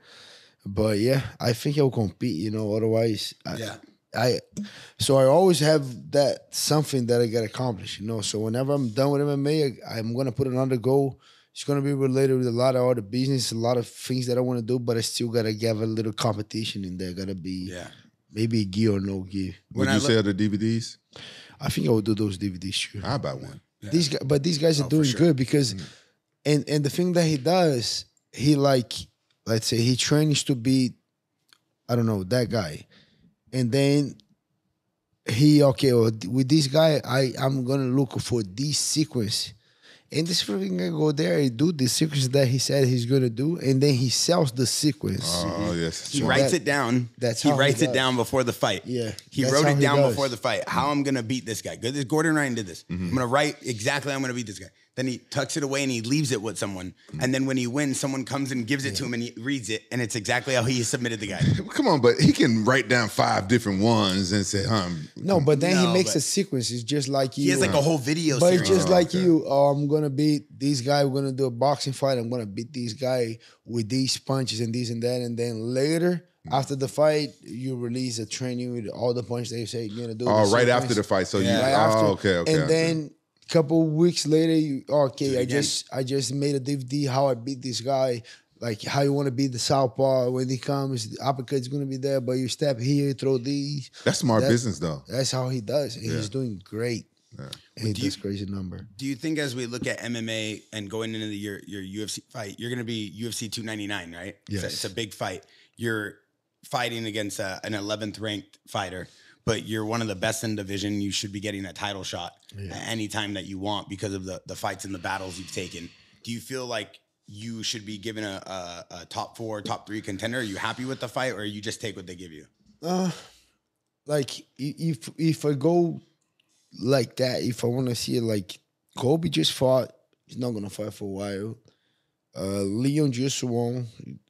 But yeah, I think I'll compete, you know, otherwise I, Yeah. I so I always have that something that I gotta accomplish, you know. So whenever I'm done with MMA, I, am gonna put another goal it's gonna be related with a lot of other business, a lot of things that I want to do, but I still gotta give a little competition in there. Gotta be Yeah. maybe a give or no give. Would When you look- sell the DVDs? I think I will do those DVDs too. I buy one. These guys, but these guys are Oh, doing sure. good because, mm-hmm. and and the thing that he does, he like, let's say he trains to be, I don't know that guy, and then he okay well, with this guy, I I'm gonna look for this sequence, and this freaking guy go there and do the sequence that he said he's gonna do, and then he sells the sequence. Oh yes. He So writes that- it down. that's he how he writes it down before the fight. Yeah, He wrote it down does. before the fight. How I'm gonna beat this guy. Good. Gordon Ryan did this. Mm-hmm. I'm gonna write exactly how I'm gonna beat this guy. Then he tucks it away and he leaves it with someone. Mm-hmm. And then when he wins, someone comes and gives it to him and he reads it, and it's exactly how he submitted the guy. Come on, but he can write down five different ones and say, um, No, but then No, he makes but- a sequence. It's just like you. He has like a whole video But series. it's just Oh, like okay. you. Oh, I'm gonna beat this guy. We're gonna do a boxing fight. I'm gonna beat this guy with these punches and this and that. And then later, Mm. after the fight, you release a training with all the punches they say you're gonna do. oh, right sequence. after the fight. So you, Right oh, after. okay, okay. And okay. then couple weeks later, you okay? I just I just made a DVD how I beat this guy. Like how you want to beat the southpaw when he comes, the uppercut's gonna be there, but you step here, throw these. that's smart that- business, though. That's how he does. And Yeah. He's doing great. And he do you- crazy number. Do you think as we look at MMA and going into the, your your UFC fight, you're going to be UFC 299, right? It's a- Yes. It's a, big fight. You're fighting against a, an 11th ranked fighter, but you're one of the best in division. You should be getting a title shot at any time that you want because of the the fights and the battles you've taken. Do you feel like you should be given a, a, a top four, top three contender? Are you happy with the fight, or you just take what they give you? Uh, like if if I go like that, if I want to see it, like Colby just fought, he's not gonna fight for a while. Uh, Leon just won.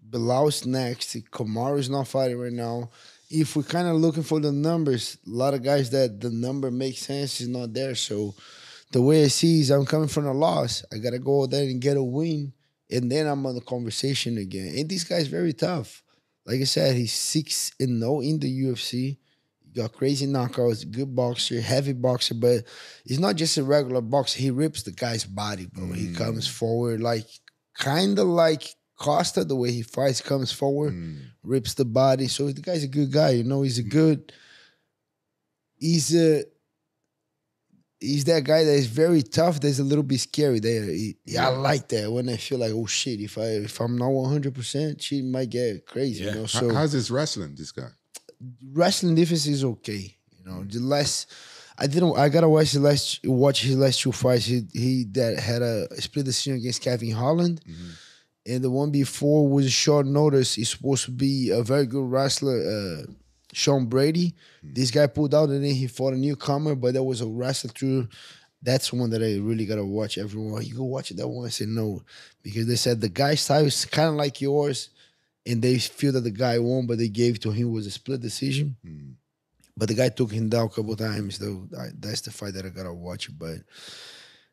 Belal's next. Kamaru's not fighting right now. If we're kind of looking for the numbers, a lot of guys that the number makes sense is not there. So the way I see is I'm coming from a loss. I gotta go out there and get a win, and then I'm on the conversation again. And this guy's very tough. Like I said, he's six and no in the UFC. He got crazy knockouts, good boxer, heavy boxer, but he's not just a regular boxer. He rips the guy's body, bro. He mm. comes forward like kind of like Costa, the way he fights, comes forward, Mm. rips the body. So the guy's a good guy, you know. He's a good. He's a. He's that guy that is very tough. That's a little bit scary. There, He- I like that when I feel like, oh shit, if I if I'm not 100, percent she might get crazy. Yeah. You know, so how's this wrestling? This guy. wrestling defense is okay. You know, the last I didn't. I gotta watch the last watch his last two fights. He he that had a split decision against Kevin Holland, and the one before was a short notice. He's supposed to be a very good wrestler, uh, Sean Brady. This guy pulled out, and then he fought a newcomer, but there was a wrestler through. That's one that I really gotta watch. Everyone, you go watch that one. I said no, because they said the guy's style is kind of like yours and they feel that the guy won, but they gave to him was a split decision. But the guy took him down a couple times, though. I, that's the fight that I gotta watch. But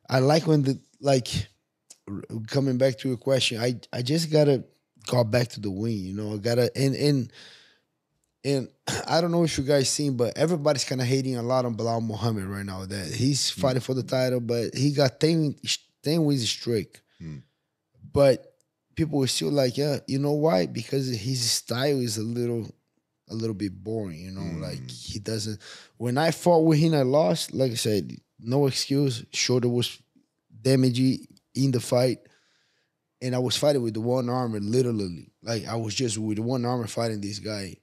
I like when the like coming back to your question. I I just gotta go back to the win. You know, I gotta and and and I don't know if you guys seen, but everybody's kind of hating a lot on Belal Muhammad right now. That he's hmm. fighting for the title, but he got 10, 10 wins straight. Hmm. But people were still like, yeah, you know why? Because his style is a little a little bit boring, you know, like hmm. he doesn't when I fought with him, I lost. Like I said, no excuse. Shoulder was damaging in the fight. And I was fighting with the one arm, literally. Like I was just with one arm fighting this guy.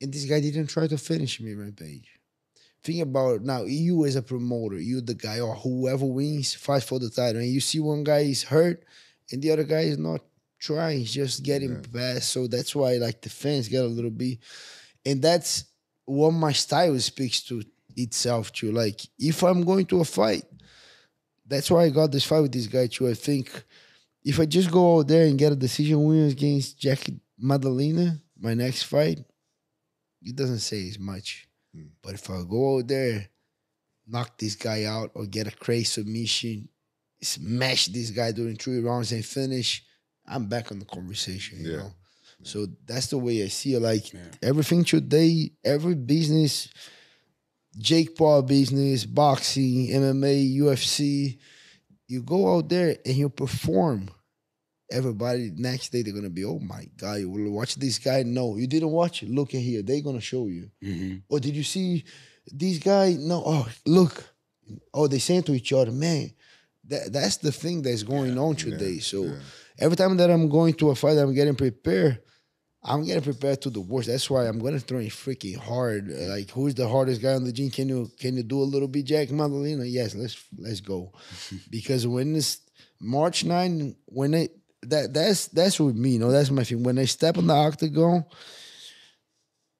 And this guy didn't try to finish me, Rampage. Think about it now, you as a promoter, you the guy or whoever wins, fight for the title, and you see one guy is hurt and the other guy is not trying, he's just getting past. So that's why like the fans get a little bit, and that's what my style speaks to itself to. Like if I'm going to a fight, that's why I got this fight with this guy too. I think if I just go out there and get a decision win against Jackie Madalena, my next fight, it doesn't say as much. Hmm. But if I go out there, knock this guy out or get a crazy submission, smash this guy during three rounds and finish, I'm back on the conversation, you Yeah. know. So that's the way I see it. Like everything today, every business, Jake Paul business, boxing, MMA, UFC, you go out there and you perform. everybody next day they're gonna be, oh my god, you will watch this guy. No, you didn't watch it. Look at here, they're gonna show you. Mm-hmm. Or did you see these guy? No, oh look. Oh, they saying to each other, man. That that's the thing that's going on today. so every time that I'm going to a fight, I'm getting prepared. I'm getting prepared to the worst. That's why I'm gonna throw train freaking hard. Like, who's the hardest guy on the gym? Can you can you do a little bit, Jack Maddalena? Yes, let's let's go. because when it's March 9, when they that that's that's with me, you know, that's my thing. When they step on the octagon,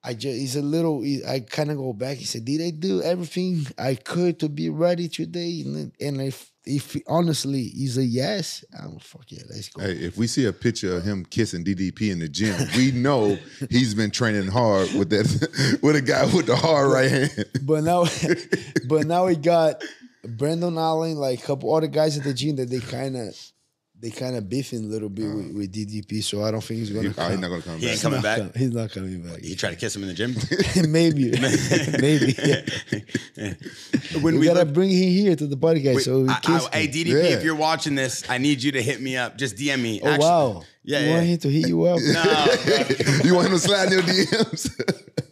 I just it's a little. I kind of go back. He said, "Did I do everything I could to be ready today?" And, and if if honestly he's a yes, I'm fuck yeah, let's go. Hey, if we see a picture of him kissing DDP in the gym, we know he's been training hard with that with a guy with the hard right hand. But now, but now we got Brandon Allen, like a couple other guys at the gym that they kind of they kind of beefing a little bit with, mm. with DDP. So I don't think he's gonna. oh, come. he's not gonna come He back. ain't coming back. Com- He's not coming back. He tried to kiss him in the gym. maybe, maybe. when we, we gotta look- bring him here to the podcast. Wait, so we I- kiss I- hey. DDP, Yeah. if you're watching this, I need you to hit me up. Just DM me. Oh wow! Yeah, you yeah. want him to hit you up? No, you want him to slide in your DMs?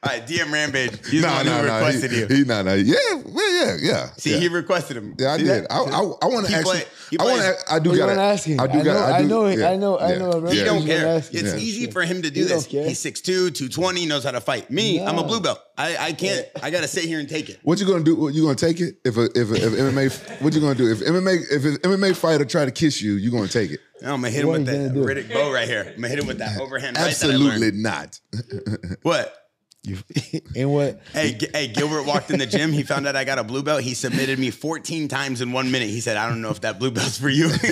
All right, DM Rampage. He's the no, one no, who no. requested he, you. He not. No, yeah, well, yeah, yeah. See, yeah. he requested him. Yeah, I See did. that? I, I, I want to actually. play- he I want to. I do you got wanna ask him? I do I got. know- I know- yeah, I know- I know He don't care. It's easy for him to do this. He's 6'2", 220, knows how to fight. Me, I'm a blue belt. I, I can't. I got to sit here and take it. What you gonna do? You gonna take it? If a, if a, if MMA, what you gonna do? If MMA if an MMA fighter try to kiss you, you gonna take it? No, I'm gonna hit him What with that? Riddick Bowe right here. I'm gonna hit him with that overhand right that I Absolutely not. What? You, and what? Hey, G- hey, Gilbert walked in the gym. He found out I got a blue belt. He submitted me 14 times in one minute. He said, I don't know if that blue belt's for you.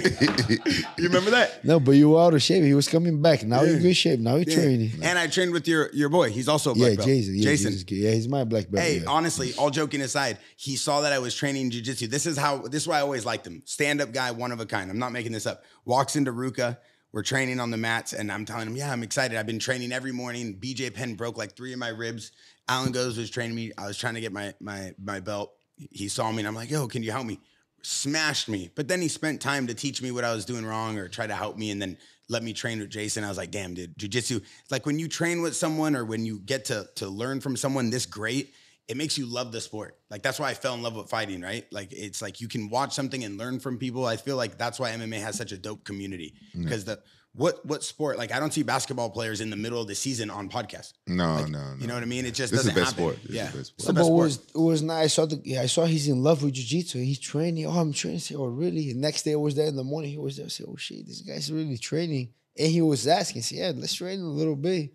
you remember that? No, but you were out of shape. He was coming back. Now you're in good shape. Now you're training. And I trained with your your boy. He's also a black Yeah, belt. Jason. Yeah, Jason. Jason's good. Yeah, he's my black belt. Hey, yeah. honestly, all joking aside, he saw that I was training jujitsu. This is how this is why I always liked him. Stand up guy, one of a kind. I'm not making this up. Walks into Ruka. We're training on the mats, and I'm telling him, yeah, I'm excited. I've been training every morning. BJ Penn broke like three of my ribs. Alan Goes was training me. I was trying to get my my my belt. He saw me, and I'm like, yo, can you help me? Smashed me. But then he spent time to teach me what I was doing wrong or try to help me, and then let me train with Jason. I was like, damn, dude, jujitsu. It's like when you train with someone or when you get to to learn from someone this great, it makes you love the sport. Like that's why I fell in love with fighting, right? Like it's like you can watch something and learn from people. I feel like that's why MMA has such a dope community mm. because the what what sport? Like I don't see basketball players in the middle of the season on podcast. No, Like, no, no. You know what I mean? It just This is doesn't the best happen. sport. This is yeah, the best sport. but it was it was nice. I saw the yeah, I saw he's in love with jiu-jitsu. He's training. Oh, I'm training. I said, oh, really? And next day I was there in the morning. He was there. I said, oh shit, this guy's really training. And he was asking, I said, yeah, let's train a little bit.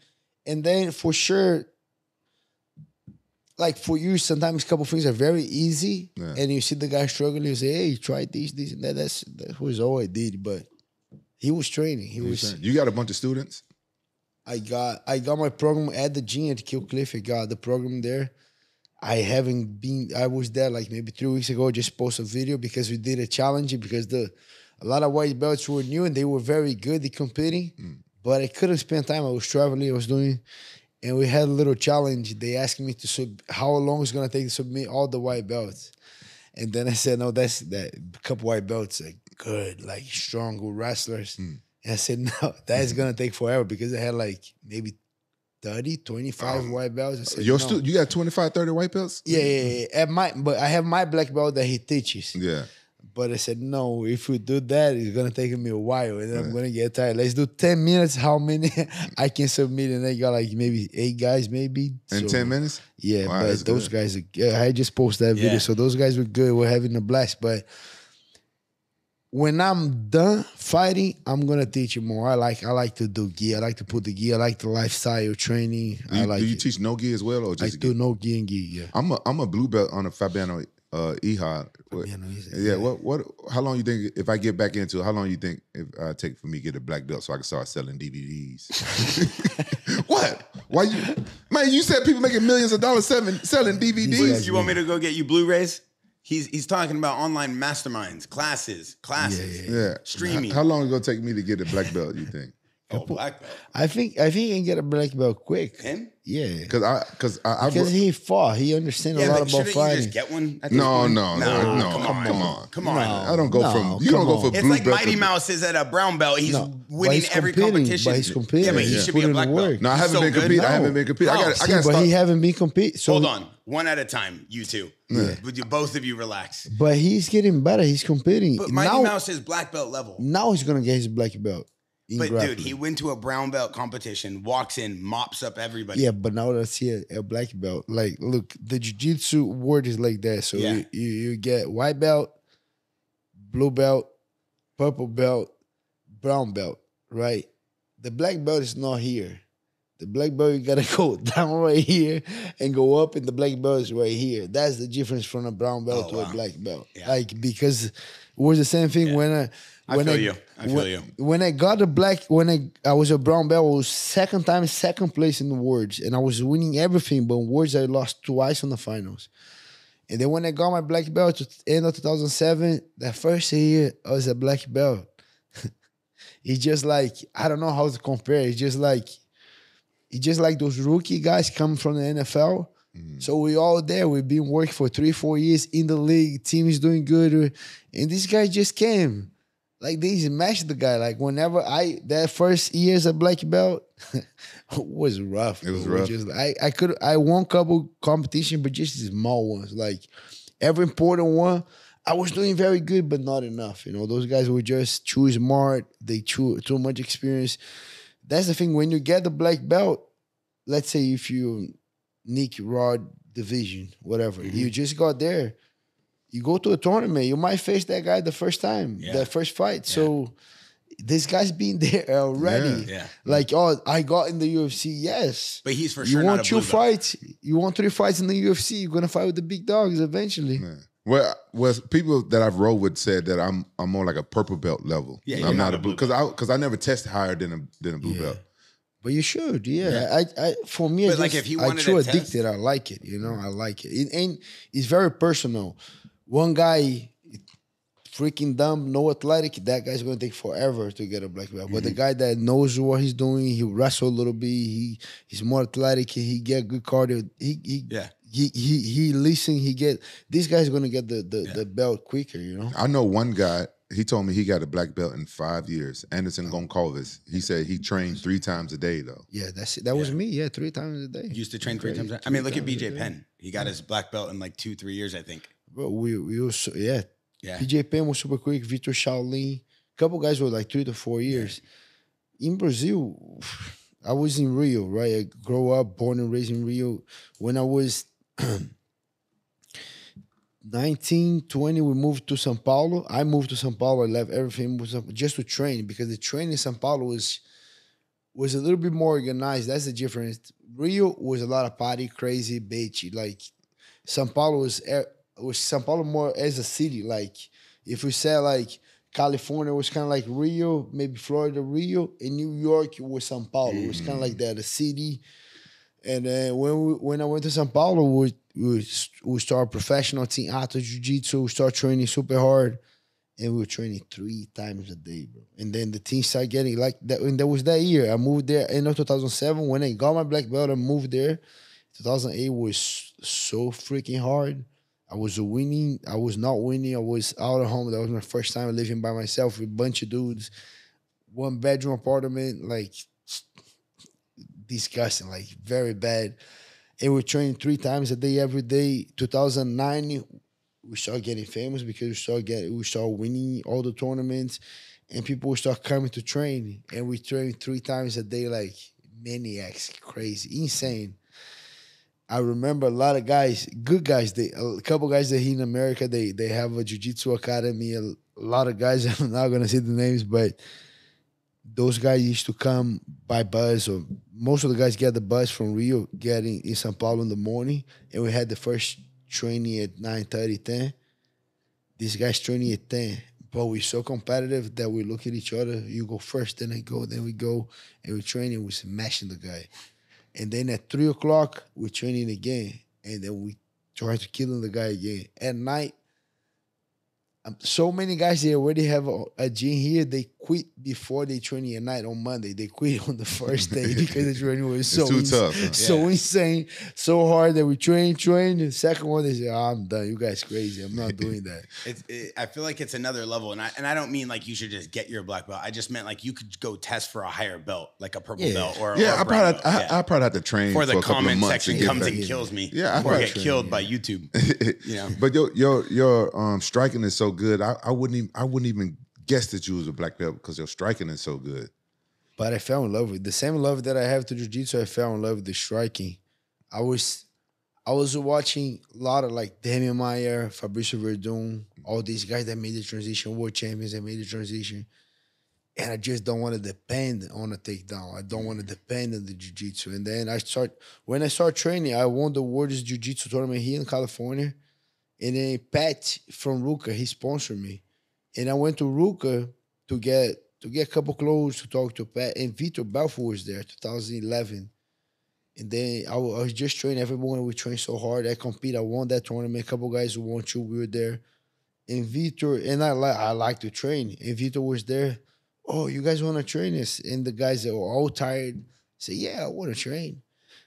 And then for sure, like for you, sometimes a couple things are very easy. Yeah. And you see the guy struggling, you say, hey, try this, this, and that. That's that was all I did. But he was training. He was Training. You got a bunch of students. I got I got my program at the gym at Kill Cliff. I got the program there. I haven't been. I was there like maybe three weeks ago. Just post a video because we did a challenge because the a lot of white belts were new and they were very good at competing. Mm. But I couldn't spend time. I was traveling. I was doing, and we had a little challenge. They asked me to sub how long it's gonna take to submit all the white belts. And then I said, no, that's that couple white belts, like good, like strong, good wrestlers. Hmm. And I said, no, that's gonna take forever because I had like maybe 30, 25 white belts. I said, Your no. stu- you got 25, 30 white belts? Yeah, yeah, yeah. At my, but I have my black belt that he teaches. Yeah. But I said, no, if we do that, it's gonna take me a while and I'm gonna get tired. Let's do 10 minutes, how many I can submit. And I got like maybe eight guys, maybe. In So, 10 minutes? Yeah, Wow, but those good. guys, yeah, I just posted that video. So those guys were good. We're having a blast. But when I'm done fighting, I'm gonna teach you more. I like I like to do gi. I like to put the gi. I like the lifestyle training. Do I like do you it. teach no gi as well or I just do gi? no gi and gi. Yeah. I'm a I'm a blue belt on a Fabiano uh Iha. What- Fabiano Iha, yeah, yeah. what what how long you think if I get back into it, how long you think if I take for me to get a black belt so I can start selling DVDs? what? Why you man, you said people making millions of dollars selling selling DVDs? You want me to go get you Blu-rays? He's he's talking about online masterminds, classes, classes, Yeah. streaming. How, how long is it gonna take me to get a black belt, you think? Oh, black belt. I think I think he can get a black belt quick. Him? Yeah, Because I, because I, I, because he fought. He understands a lot but about shouldn't you fighting. just get one? at this no, point? no, no, no, come on, come on. come on. I don't go No, from you don't go on. for It's blue like belt. Mighty Mouse is at a brown belt. He's No, winning he's every competing, competition. but he's competing. Yeah, but he He's should be a black belt. work. No, I haven't so been good. competing. I haven't been competing. I got, I got but he stop. haven't been competing. So, Hold on, one at a time. You two, Would you, both of you relax. but he's getting better. He's competing But Mighty now. Mouse is black belt level. Now he's gonna get his black belt. But dude, he went to a brown belt competition, walks in, mops up everybody. Yeah, but now that's here a, black belt. Like, look, the jiu-jitsu word is like that. So Yeah. you, you you get white belt, blue belt, purple belt, brown belt, right? The black belt is not here. The black belt you gotta go down right here and go up, and the black belt is right here. That's the difference from a brown belt Oh, to wow. a black belt. Yeah. Like because it was the same thing when I I when feel you. I feel when, you. When I got the black, when I I was a brown belt, I was second time, second place in the words, and I was winning everything. But in words, I lost twice on the finals. And then when I got my black belt to end of 2007, that first year I was a black belt. it's just like I don't know how to compare. It's just like it's just like those rookie guys coming from the NFL. Mm-hmm. So we all there. We've been working for three, four years in the league. Team is doing good, and this guy just came. Like they smashed the guy. Like whenever I that first years of black belt was rough. It was rough. Just I I could I won couple competition, but just small ones. Like every important one, I was doing very good, but not enough. You know, those guys were just too smart. They too too much experience. That's the thing. When you get the black belt, let's say if you Nick Rod division, whatever, Mm-hmm. you just got there. You go to a tournament, you might face that guy the first time, Yeah. that first fight. So this guy's been there already. Yeah. Like, oh, I got in the UFC. Yes. But he's for sure. you want not a two blue belt. fights. You want three fights in the UFC. You're gonna fight with the big dogs eventually. Yeah. Well, well, people that I've rode with said that I'm I'm more like a purple belt level. Yeah, I'm you're not not a a blue blue because I because I never tested higher than a than a blue Yeah. belt. But you should, yeah. I, I, for me, I But, like, just, if he I wanted too to test- addicted. I like it. You know, I like it. It ain't. It's very personal. One guy, freaking dumb, no athletic. That guy's gonna take forever to get a black belt. Mm-hmm. But the guy that knows what he's doing, he wrestle a little bit. He he's more athletic. He get good cardio. He he Yeah. He he he listen. He get this guy's gonna get the the, Yeah. the belt quicker. You know. I know one guy. He told me he got a black belt in five years. Anderson Goncalves. He said he trained three times a day though. Yeah, that's it. That was me. Yeah, three times a day. Used to train three Crazy. times. I mean, look at BJ times a day. Penn. He got his black belt in like two, three years, I think. We we also yeah. Yeah. BJ Penn was super quick. Vitor Shaolin, couple guys were like three to four years. In Brazil, I was in Rio, right? I grew up, born and raised in Rio. When I was 19, 20, we moved to São Paulo. I moved to São Paulo. I left everything moved to São- just to train because the training in São Paulo was was a little bit more organized. That's the difference. Rio was a lot of party, crazy, bitchy. Like São Paulo was eh, was São Paulo more as a city. Like if we say like California was kind of like Rio, maybe Florida, Rio, and New York was São Paulo. It was kind of like mm-hmm. that, a city. And then when we, when I went to São Paulo, we we, we start professional team Atos Jiu Jitsu. We start training super hard, and we were training three times a day, bro. And then the team started getting like that. And that was that year. I moved there end of 2007. When I got my black belt, I moved there. 2008 was so freaking hard. I was winning. I was not winning. I was out of home. That was my first time living by myself with a bunch of dudes. One bedroom apartment, like disgusting, like very bad. And we trained three times a day every day. 2009, we started getting famous because we started getting we started winning all the tournaments, and people start coming to train. And we trained three times a day, like maniacs, crazy, insane. I remember a lot of guys, good guys. They a couple guys that here in America, they they have a jiu-jitsu academy. A, lot of guys. I'm not gonna say the names, but those guys used to come by bus, or most of the guys get the bus from Rio, getting in São Paulo in the morning, and we had the first training at 9 10. These guys training at 10. But we're so competitive that we look at each other. You go first, then I go, then we go, and we train and we smashing the guy. And then at three o'clock, we're training again. And then we try to kill the guy again. At night, um, so many guys they already have a, a gym here. They quit before they training at night on Monday. They quit on the first day because the training was so too ins- tough, huh? so insane, so hard that we train, train. The second one they say, oh, "I'm done. You guys crazy. I'm not doing that." It's, it, I feel like it's another level, and I and I don't mean like you should just get your black belt. I just meant like you could go test for a higher belt, like a purple Yeah. belt or Yeah, or a I probably belt. I, Yeah. I probably have to train for the a couple of comment section to comes back. and kills me. Yeah, I or probably get train, killed yeah. by YouTube. You know. But your your your um striking is so good. I, I wouldn't even I wouldn't even guess that you was a black belt because your striking is so good. But I fell in love with the same love that I have to jiu-jitsu. I fell in love with the striking. I was I was watching a lot of like Demian Maia, Fabricio Werdum, all these guys that made the transition, world champions that made the transition. And I just don't want to depend on a takedown. I don't want to depend on the jiu-jitsu. And then I start when I start training, I won the world's jiu-jitsu tournament here in California. And then Pat from Ruka, he sponsored me. And I went to Ruka to get to get a couple clothes to talk to Pat and Vitor Belfort was there, 2011. And then I, was just training. every morning. we trained so hard. I compete. I won that tournament. A couple guys who won too. We were there. And Vitor and I like I like to train. And Vitor was there. Oh, you guys want to train us? And the guys that were all tired say, "Yeah, I want to train."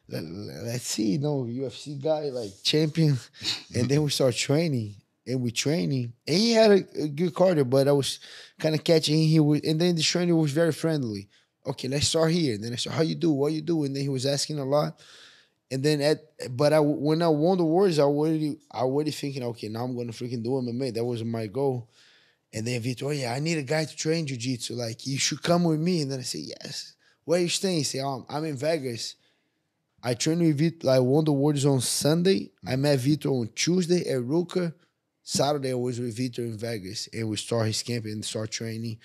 Let, us see, you know, UFC guy like champion. and then we start training and we training. And he had a, a good cardio, but I was kind of catching him. He was, and then the trainer was very friendly. Okay, let's start here. And then I said, "How you do? What you do?" And then he was asking a lot. And then at, but I when I won the wars, I already I already thinking, okay, now I'm gonna freaking do MMA. That was my goal. And then Vitor, oh, yeah, I need a guy to train jiu-jitsu. Like, you should come with me. And then I say, yes. Where you staying? He say, oh, I'm in Vegas. I trained with Vitor. I won the awards on Sunday. I met Vitor on Tuesday at Ruka. Saturday, I was with Vitor in Vegas. And we start his camp and start training.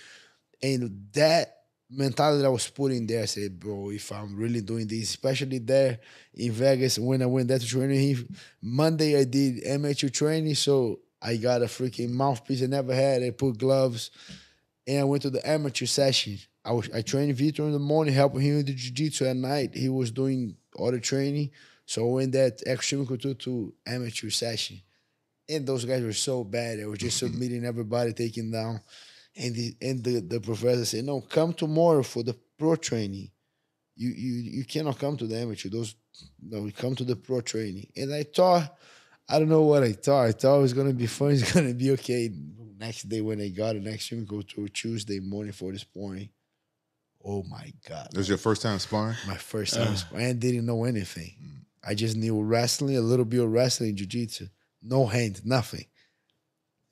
And that mentality I was putting there, I said, bro, if I'm really doing this, especially there in Vegas, when I went there to train him, Monday I did amateur training. So I got a freaking mouthpiece I never had. I put gloves, and I went to the amateur session. I was I trained Vitor in the morning, helping him with the jiu-jitsu at night. He was doing other training. So I went that extreme to amateur session. And those guys were so bad. They were just mm-hmm. submitting everybody, taking down. And the and the, the professor said, No, come tomorrow for the pro training. You you you cannot come to the amateur. Those no, you come to the pro training. And I thought I don't know what I thought. I thought it was gonna be fun. It's gonna be okay. Next day when I got it, next stream go to Tuesday morning for this morning. Oh my god! It was your first time sparring? My first uh. time, sparring. I didn't know anything. Mm. I just knew wrestling, a little bit of wrestling, jiu-jitsu. No hands, nothing.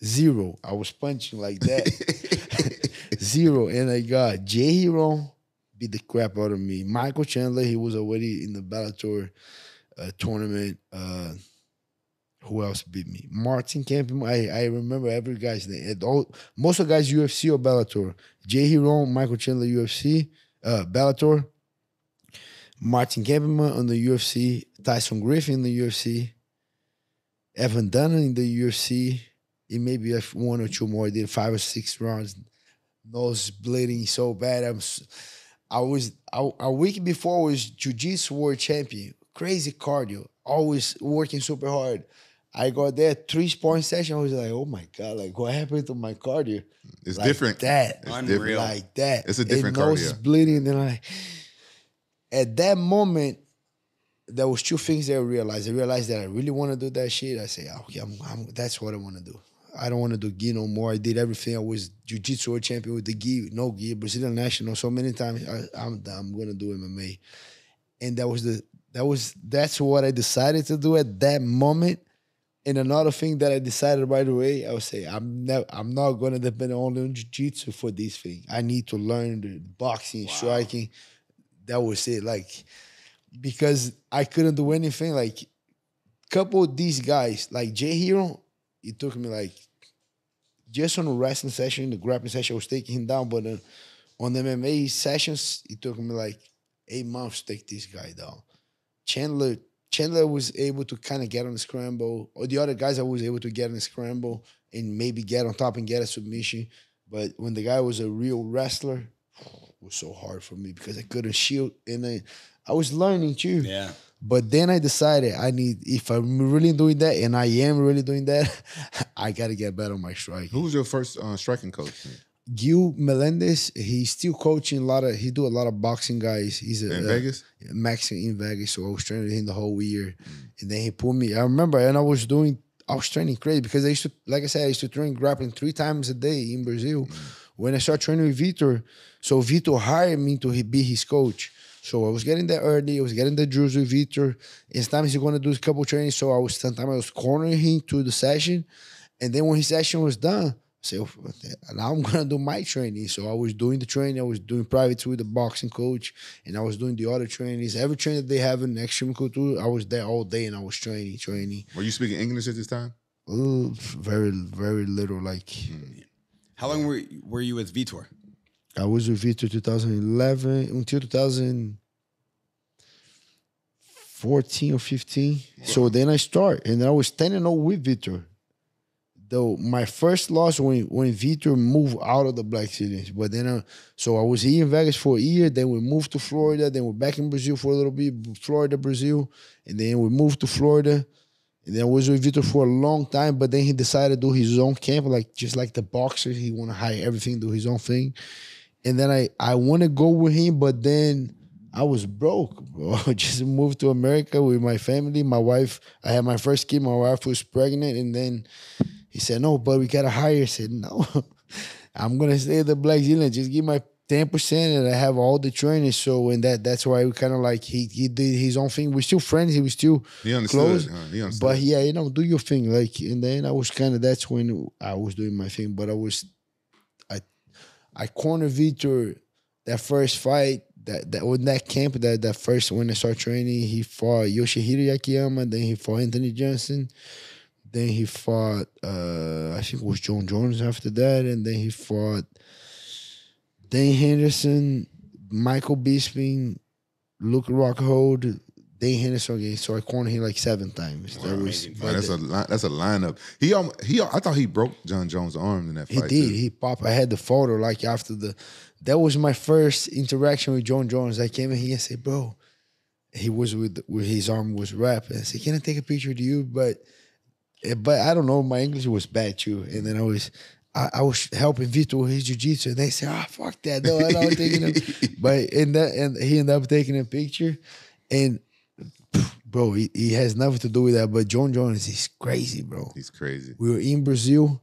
Zero. I was punching like that. Zero. And I got Jay Hieron beat the crap out of me. Michael Chandler, he was already in the Bellator uh, tournament. Uh, who else beat me? Martin Kampmann. I, I remember every guy's name. And all, most of the guys UFC or Bellator. Jay Hieron, Michael Chandler, UFC, uh, Bellator. Martin Kampmann on the UFC. Tyson Griffin in the UFC. Evan Dunham in the UFC. It maybe a- one or two more. I did five or six rounds. Nose bleeding so bad. I'm. s- I was a, a week before I was jiu-jitsu world champion. Crazy cardio. Always working super hard. I got there three point session. I was like, oh my god, like what happened to my cardio? It's Like different. That It's Unreal. different. like that. It's a different and nose cardio. bleeding. And then I, at that moment, there was two things that I realized. I realized that I really want to do that shit. I say, okay, I'm, I'm, that's what I want to do. I don't want to do gi no more. I did everything. I was jiu-jitsu world champion with the gi, no gi, Brazilian national. So many times I, I'm done. I'm gonna do MMA, and that was the that was that's what I decided to do at that moment. And another thing that I decided right away, I would say I'm never, I'm not gonna depend only on jiu-jitsu for this thing. I need to learn the boxing, striking. That was it. Like because I couldn't do anything. Like couple of these guys, like Jay Hieron, it took me like just on a wrestling session, the grappling session, I was taking him down. But on the MMA sessions, it took me like eight months to take this guy down. Chandler, Chandler was able to kind of get on the scramble, or the other guys I was able to get on the scramble and maybe get on top and get a submission. But when the guy was a real wrestler, it was so hard for me because I couldn't shield, and I, I was learning too. Yeah. But then I decided I need if I'm really doing that, and I am really doing that, I gotta get better on my strike. Who's your first uh, striking coach? Gil Martinez, he's still coaching a lot of. He do a lot of boxing guys. He's a, In uh, Vegas? Max in Vegas. So I was training him the whole year, and then he put me. I remember, and I was doing. I was training crazy because I used to, like I said, I used to train grappling three times a day in Brazil. When I started training with Vitor, so Vitor hired me to be his coach. So I was getting there early. I was getting the drills with Vitor. And sometimes he's going to do a couple trainings. So I was sometimes I was cornering him to the session, and then when his session was done, I said, "Oh, now I'm gonna do my training. So I was doing the training. I was doing privates with the boxing coach, and I was doing the other trainings. Every training that they have in Xtreme Couture, I was there all day, and I was training, training. Were you speaking English at this time? Uh, very, very little. Like How long were were you with Vitor? I was with Vitor 2011 until 2014 or 15. So then I start, and I was 10 and 0 with Vitor. Though my first loss when when Vitor moved out of the Blackzilians, but then uh, so I was here in Vegas for a year. Then we moved to Florida. Then we're back in Brazil for a little bit, Florida, Brazil, and then we moved to Florida. And then I was with Vitor for a long time, but then he decided to do his own camp, like just like the boxer. He want to hire everything, do his own thing. And then I I want to go with him, but then I was broke, bro. I just moved to America with my family. My wife, I had my first kid. My wife was pregnant, and then he said, "No, but we gotta hire." I said, "No, I'm gonna stay at the Blackzilian. Just give my ten percent, and I have all the training." So, and that that's why we kind of like he he did his own thing. We're still friends. He was still He understood. close, huh? He but yeah, you know, do your thing. Like, and then I was kind of that's when I was doing my thing. But I was, I cornered Vitor that first fight. That that when that camp that that first when I started training, he fought Yoshihiro Akiyama. Then he fought Anthony Johnson. Then he fought uh I think it was Jon Jones after that, and then he fought Dan Henderson, Michael Bisping, Luke Rockhold, Dan Henderson again. So I cornered him like seven times. that was that's a li- that's a lineup. He um, he I thought he broke Jon Jones' arm in that fight. he did. too. He popped. I had the photo like after the. That was my first interaction with Jon Jones. I came in here and said, "Bro," he was with with his arm was wrapped. And I said, "Can I take a picture of you?" But, eh, but I don't know. My English was bad too. And then I was, I, was helping Vitor with his jiu-jitsu. And they said, "Ah, fuck that, no, I don't taking him." but in that, and he ended up taking a picture, and. Bro, he, he has nothing to do with that. But Jon Jones is crazy, bro He's crazy. we were in Brazil,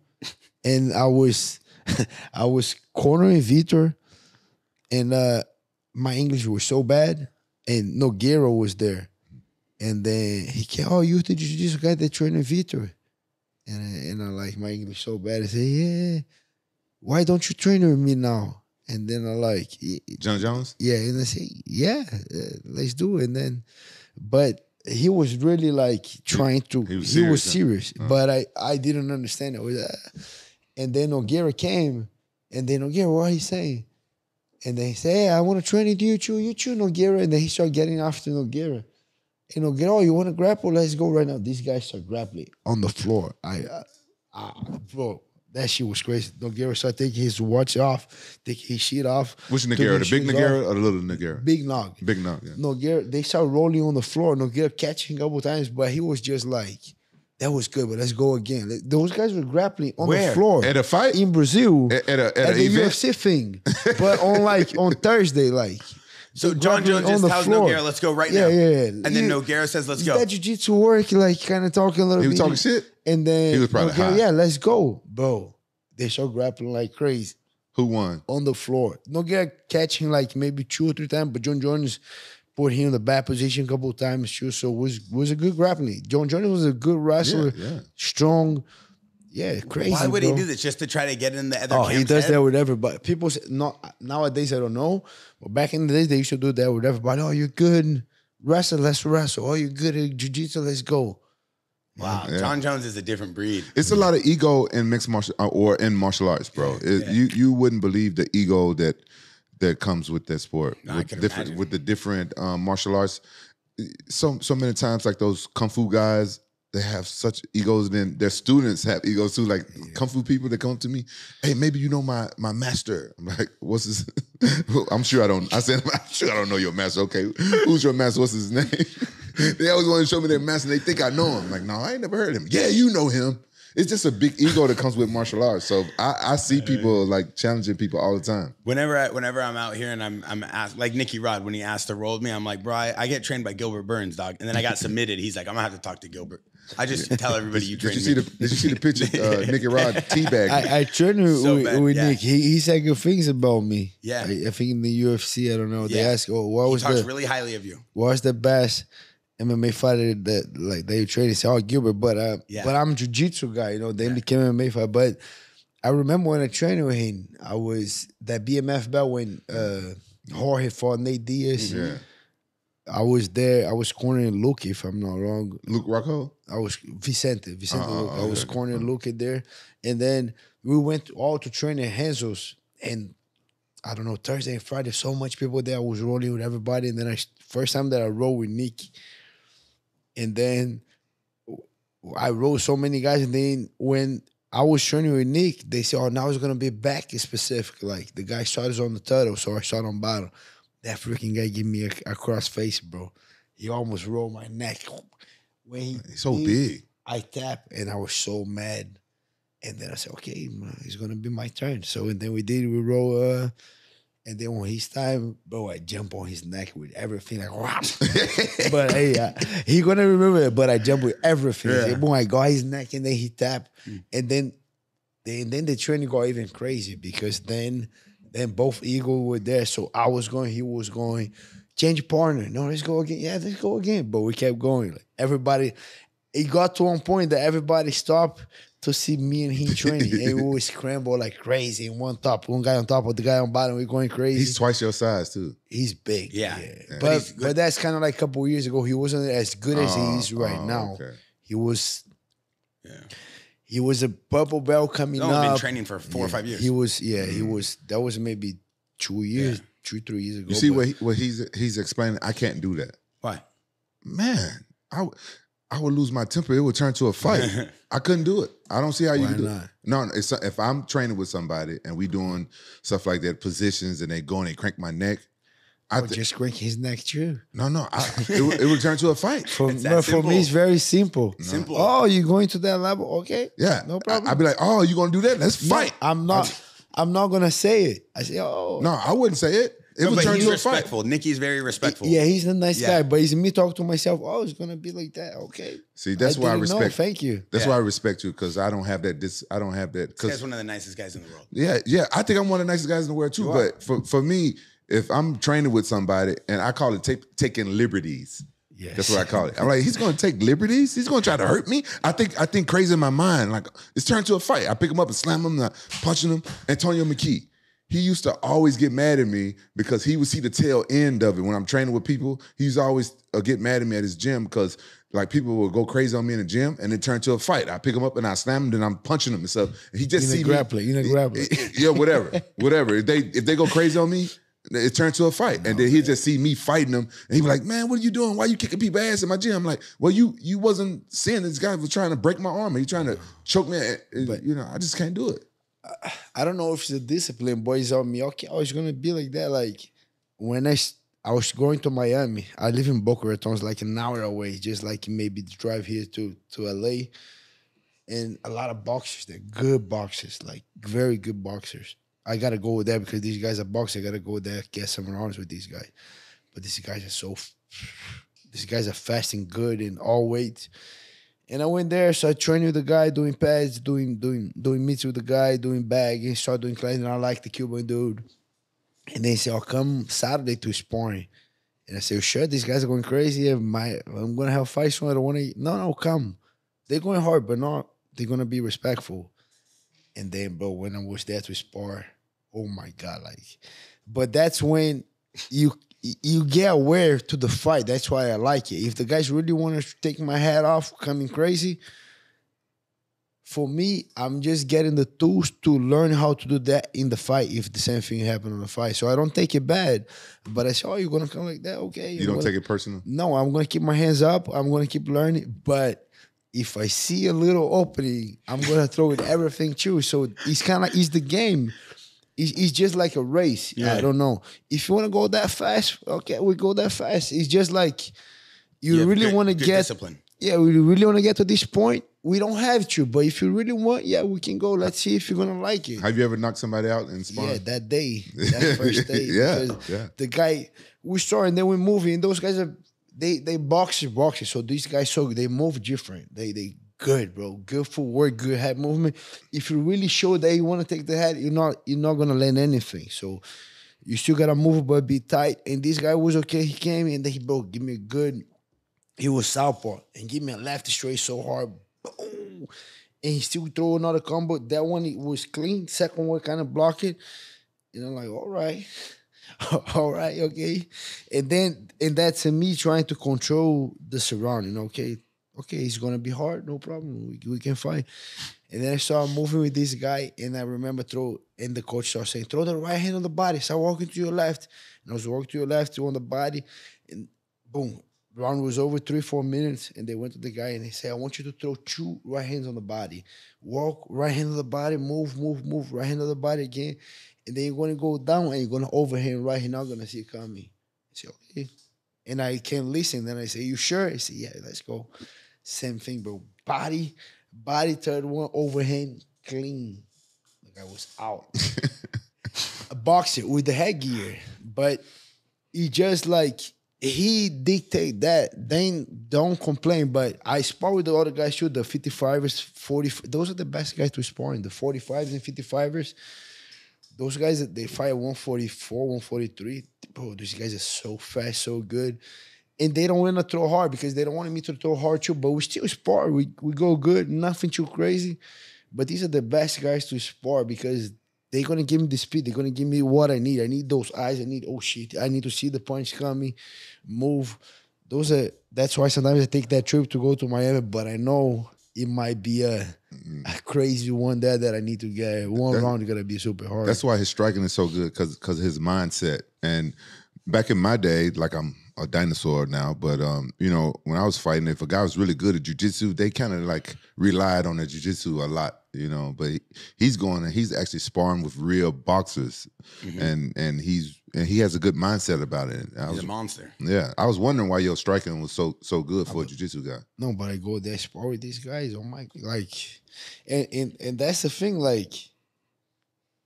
and I was I was cornering Vitor, and uh, my English was so bad, and Nogueira was there, and then he came, oh, you the jiu-jitsu guy that trained Vitor, and I, and I like my English so bad. I said, yeah, why don't you train with me now? And then I like, Jon Jones. yeah, and I say, yeah, uh, let's do it. And then, but he was really like trying to. he He was was serious, serious, but I I didn't understand it. Was, uh, and then Nogueira came, and then Nogueira, what he saying? And they say, hey, I want to train with you too, you too, Nogueira. And then he started getting after Nogueira. And Nogueira, oh, you want to grapple? Let's go right now. These guys start grappling on the floor. I, uh, uh, bro, that shit was crazy. Nogueira started taking his watch off, taking his shit off. Which took Nogueira? The big shoes Nogueira or the little Nogueira? Big nog. Big Nog, Yeah. Nogueira, they started rolling on the floor. Nogueira catching a couple times, but he was just like, that was good, but let's go again. Like, Those guys were grappling on Where? the floor At a fight? in Brazil At, at a at, at an the event. UFC thing, but on like on Thursday, like. So Jon Jones just tells Nogueira, "Let's go right yeah, now." Yeah, yeah, And then You- Nogueira says, "Let's is go." that jiu-jitsu work? Like kind of talking a little He bit. was talking shit. And then He was probably Nogueira, high. yeah, let's go, bro. They start grappling like crazy Who won? on the floor. Nogueira catching like maybe two or three times, but Jon Jones put him in the bad position a couple of times too. So it was was a good grappling. Jon Jones was a good wrestler, Yeah, yeah. strong. Yeah, crazy. Why would bro. he do this? Just to try to get in the other Oh, he does head? that with everybody. People say, no, nowadays I don't know, but back in the days they used to do that with everybody. Oh, you're good wrestle, let's wrestle. Oh, you're good at jiu-jitsu, let's go. Wow, Yeah. Jon Jones is a different breed. It's a lot of ego in mixed martial uh, or in martial arts, bro. It- You you wouldn't believe the ego that that comes with that sport. I with can different imagine. with the different um, martial arts. So so many times, like those kung fu guys, they have such egos. and Then their students have egos too. Like kung fu people that come to me, hey, maybe you know my my master. I'm like, what's his? I'm sure I don't. I said, I'm sure I don't know your master. Okay, who's your master? What's his name? they always want to show me their mask and they think I know him. Like, no, I ain't never heard of him. Yeah, you know him. It's just a big ego that comes with martial arts. So I, I see people like challenging people all the time. Whenever I, whenever I'm out here and I'm I'm asked like Nicky Rod when he asked to roll with me, I'm like, bro, I, I get trained by Gilbert Burns, dog. And then I got submitted. He's like, I'm gonna have to talk to Gilbert. I just tell everybody you Did you see me. the Did you see the picture? Uh, Nicky Rod teabag. I, I trained with, So with, with yeah. Nick. He, he said good things about me. Yeah. I, I think in the UFC, I don't know. They Yeah. asked, oh, what he was talks the really highly of you. what was the best MMA fighter that like they trained? He said, oh, Gilbert. But uh, Yeah. but I'm a jiu-jitsu guy, you know. Then became MMA fighter. But I remember when I trained with him, I was that BMF belt when uh, Jorge fought Nate Diaz. yeah, I was there. I was cornering Luke, if I'm not wrong. Luke Rockhold. I was Vicente, Vicente. Uh. I uh, was cornering Luke there, and then we went all to train at Hanzo's, and I don't know Thursday and Friday, so much people there. I was rolling with everybody, and then I first time that I rolled with Nick, and then I rolled so many guys, and then when I was training with Nick, they said, "Oh, now it's gonna be back specific." Like the guy shot us on the turtle, so I shot on bottom. That freaking guy gave me a, a cross face, bro. He almost rolled my neck. When he, He's so he- big. I tap and I was so mad. And then I said, okay, man, it's gonna be my turn. So and then we did, we roll uh and then when his time, bro, I jump on his neck with everything like wow. but hey, uh, he gonna remember it, but I jump with everything. Yeah. Boom, I got his neck and then he tapped. And then then then the training got even crazy because then then both Eagle were there. So I was going, he was going, change partner. No, let's go again. Yeah, let's go again. But we kept going. Like everybody, it got to one point that everybody stopped to see me and him training. and we would scramble like crazy. And one top, one guy on top of the guy on bottom. We're going crazy. He's twice your size too. He's big. Yeah. Yeah. But But but, that's kind of like a couple years ago. He wasn't as good as he Oh, is right oh, now. okay. He was Yeah. He was a purple belt coming He's only up. been training for four or five years. He was yeah, he mm-hmm. was that was maybe two years, two, three years ago. You see but- what he, what he's he's explaining? I can't do that, Why? man. I would- I would lose my temper. It would turn to a fight. I couldn't do it. I don't see how you Why can do not? it. No, it's, if I'm training with somebody and we doing stuff like that, positions, and they go and they crank my neck, I Or th- just crank his neck too. no, no, I, it, would- it would turn to a fight. For, no, for me, it's very simple. Simple. Oh, you're going to that level? Okay. Yeah, No problem. I, would be like, oh, you're gonna do that? Let's No, fight. I'm not. I'm not gonna say it. I say, oh, No, I wouldn't say it. It No, would turn he's to a fight. respectful. Nicky's very respectful. Yeah, he's a nice Yeah. guy, but it's me talking to myself. Oh, it's gonna be like that. Okay. See, that's why I didn't know. respect. Thank you. That's Yeah. why I respect you because I don't have that. This I don't have that. This guy's Because one of the nicest guys in the world. yeah, yeah, I think I'm one of the nicest guys in the world too. But for for me, if I'm training with somebody and I call it take, taking liberties. Yes. That's what I call it. I'm like, he's gonna take liberties. He's gonna try to hurt me. I think I think crazy in my mind. Like it's turned to a fight. I pick him up and slam him, and I punching him. Antonio McKee. He used to always get mad at me because he would see the tail end of it when I'm training with people. He's always uh, get mad at me at his gym because like people will go crazy on me in the gym and it turned to a fight. I pick him up and I slam him, then I'm punching him and stuff. And he just a see grappler, in a grappler. yeah, whatever, whatever. If they if they go crazy on me, it turned to a fight, and then he just see me fighting him, and he be like, "Man, what are you doing? Why are you kicking people ass in my gym?" I'm like, "Well, you you wasn't seeing this guy was trying to break my arm, and he trying to choke me. But you know, I just can't do it." I don't know if it's a discipline, it's on me. Okay, I was gonna be like that. Like when I was going to Miami. I live in Boca Raton, it's like an hour away, just like maybe drive here to to LA. And a lot of boxers, they're good boxers, like very good boxers. I gotta go there because these guys are boxers. I gotta go there, get some rounds with these guys. But these guys are so, these guys are fast and good and all weight. And I went there, so I trained with the guy, doing pads, doing doing doing meets with the guy, doing bag, and start doing clients. And I like the Cuban dude. And then he said, "I'll come Saturday to sparring." And I said, "Sure, these guys are going crazy. My, I'm gonna have fights. So I don't want to. No, no, come. They're going hard, but not. They're gonna be respectful." And then, bro, when I was there to spar, oh my god, like, but that's when you you get aware to the fight. That's why I like it. If the guys really want to take my head off, coming crazy, for me, I'm just getting the tools to learn how to do that in the fight. If the same thing happened in the fight, so I don't take it bad. But I say, oh, you're gonna come like that, okay? You don't take it personal. No, I'm gonna keep my hands up. I'm gonna keep learning. But if I see a little opening, I'm gonna throw it everything too. So it's kind of it's the game. It's, it's just like a race. I don't know. If you wanna go that fast, okay, we go that fast. It's just like you have really want to get discipline. yeah, we really want to get to this point. We don't have to, but if you really want, yeah, we can go. Let's see if you're gonna like it. Have you ever knocked somebody out in Yeah, that day, that first day. Yeah, yeah. The guy we saw, and then we move, and those guys are they they boxers boxers. So these guys so they move different. They they good, bro. Good footwork, good head movement. If you really show that you want to take the head, you're not you're not gonna land anything. So you still gotta move, but be tight. And this guy was okay. He came and then he broke. give me a good. He was southpaw and give me a left straight so hard. Boom. And he still throw another combo. That one it was clean. Second one kind of block it. And I'm like, all right. all right, okay. And then and that's me trying to control the surrounding. Okay. Okay, it's gonna be hard, no problem. We, we can fight. And then I started moving with this guy, and I remember throw, and the coach started saying, throw the right hand on the body. Start walking to your left. And I was walking to your left, on the body, and boom. Round was over three, four minutes, and they went to the guy and they said, I want you to throw two right hands on the body. Walk, right hand on the body, move, move, move, right hand on the body again. And then you're gonna go down and you're gonna overhand right, you're not gonna see it coming. I say, okay. And I can't listen. Then I say, You sure? I say, Yeah, let's go. Same thing, bro. Body, body third one, overhand, clean. Like I was out. a boxer with the headgear, but he just like he dictate that. Then don't complain. But I spar with the other guys too. The 55ers, 40. Those are the best guys to spar in. The 45s and 55ers. Those guys that they fight 144, 143. Bro, these guys are so fast, so good. And they don't want to throw hard because they don't want me to throw hard too. But we still spar. We we go good, nothing too crazy. But these are the best guys to spar because they're gonna give me the speed. They're gonna give me what I need. I need those eyes. I need oh shit. I need to see the punch coming, move. Those are that's why sometimes I take that trip to go to Miami, but I know it might be a, mm. a crazy one there that I need to get. One That- round is gonna be super hard. That's why his striking is so good because because his mindset. And back in my day, like I'm a dinosaur now, but um, you know, when I was fighting, if a guy was really good at jujitsu, they kind of like relied on the jujitsu a lot, you know. But he, he's going and he's actually sparring with real boxers, and and he's and he has a good mindset about it. I He's was, a monster. yeah, I was wondering why your striking was so so good for a jujitsu guy. No, but I go there spar with these guys. Oh my, like, and and and that's the thing. Like,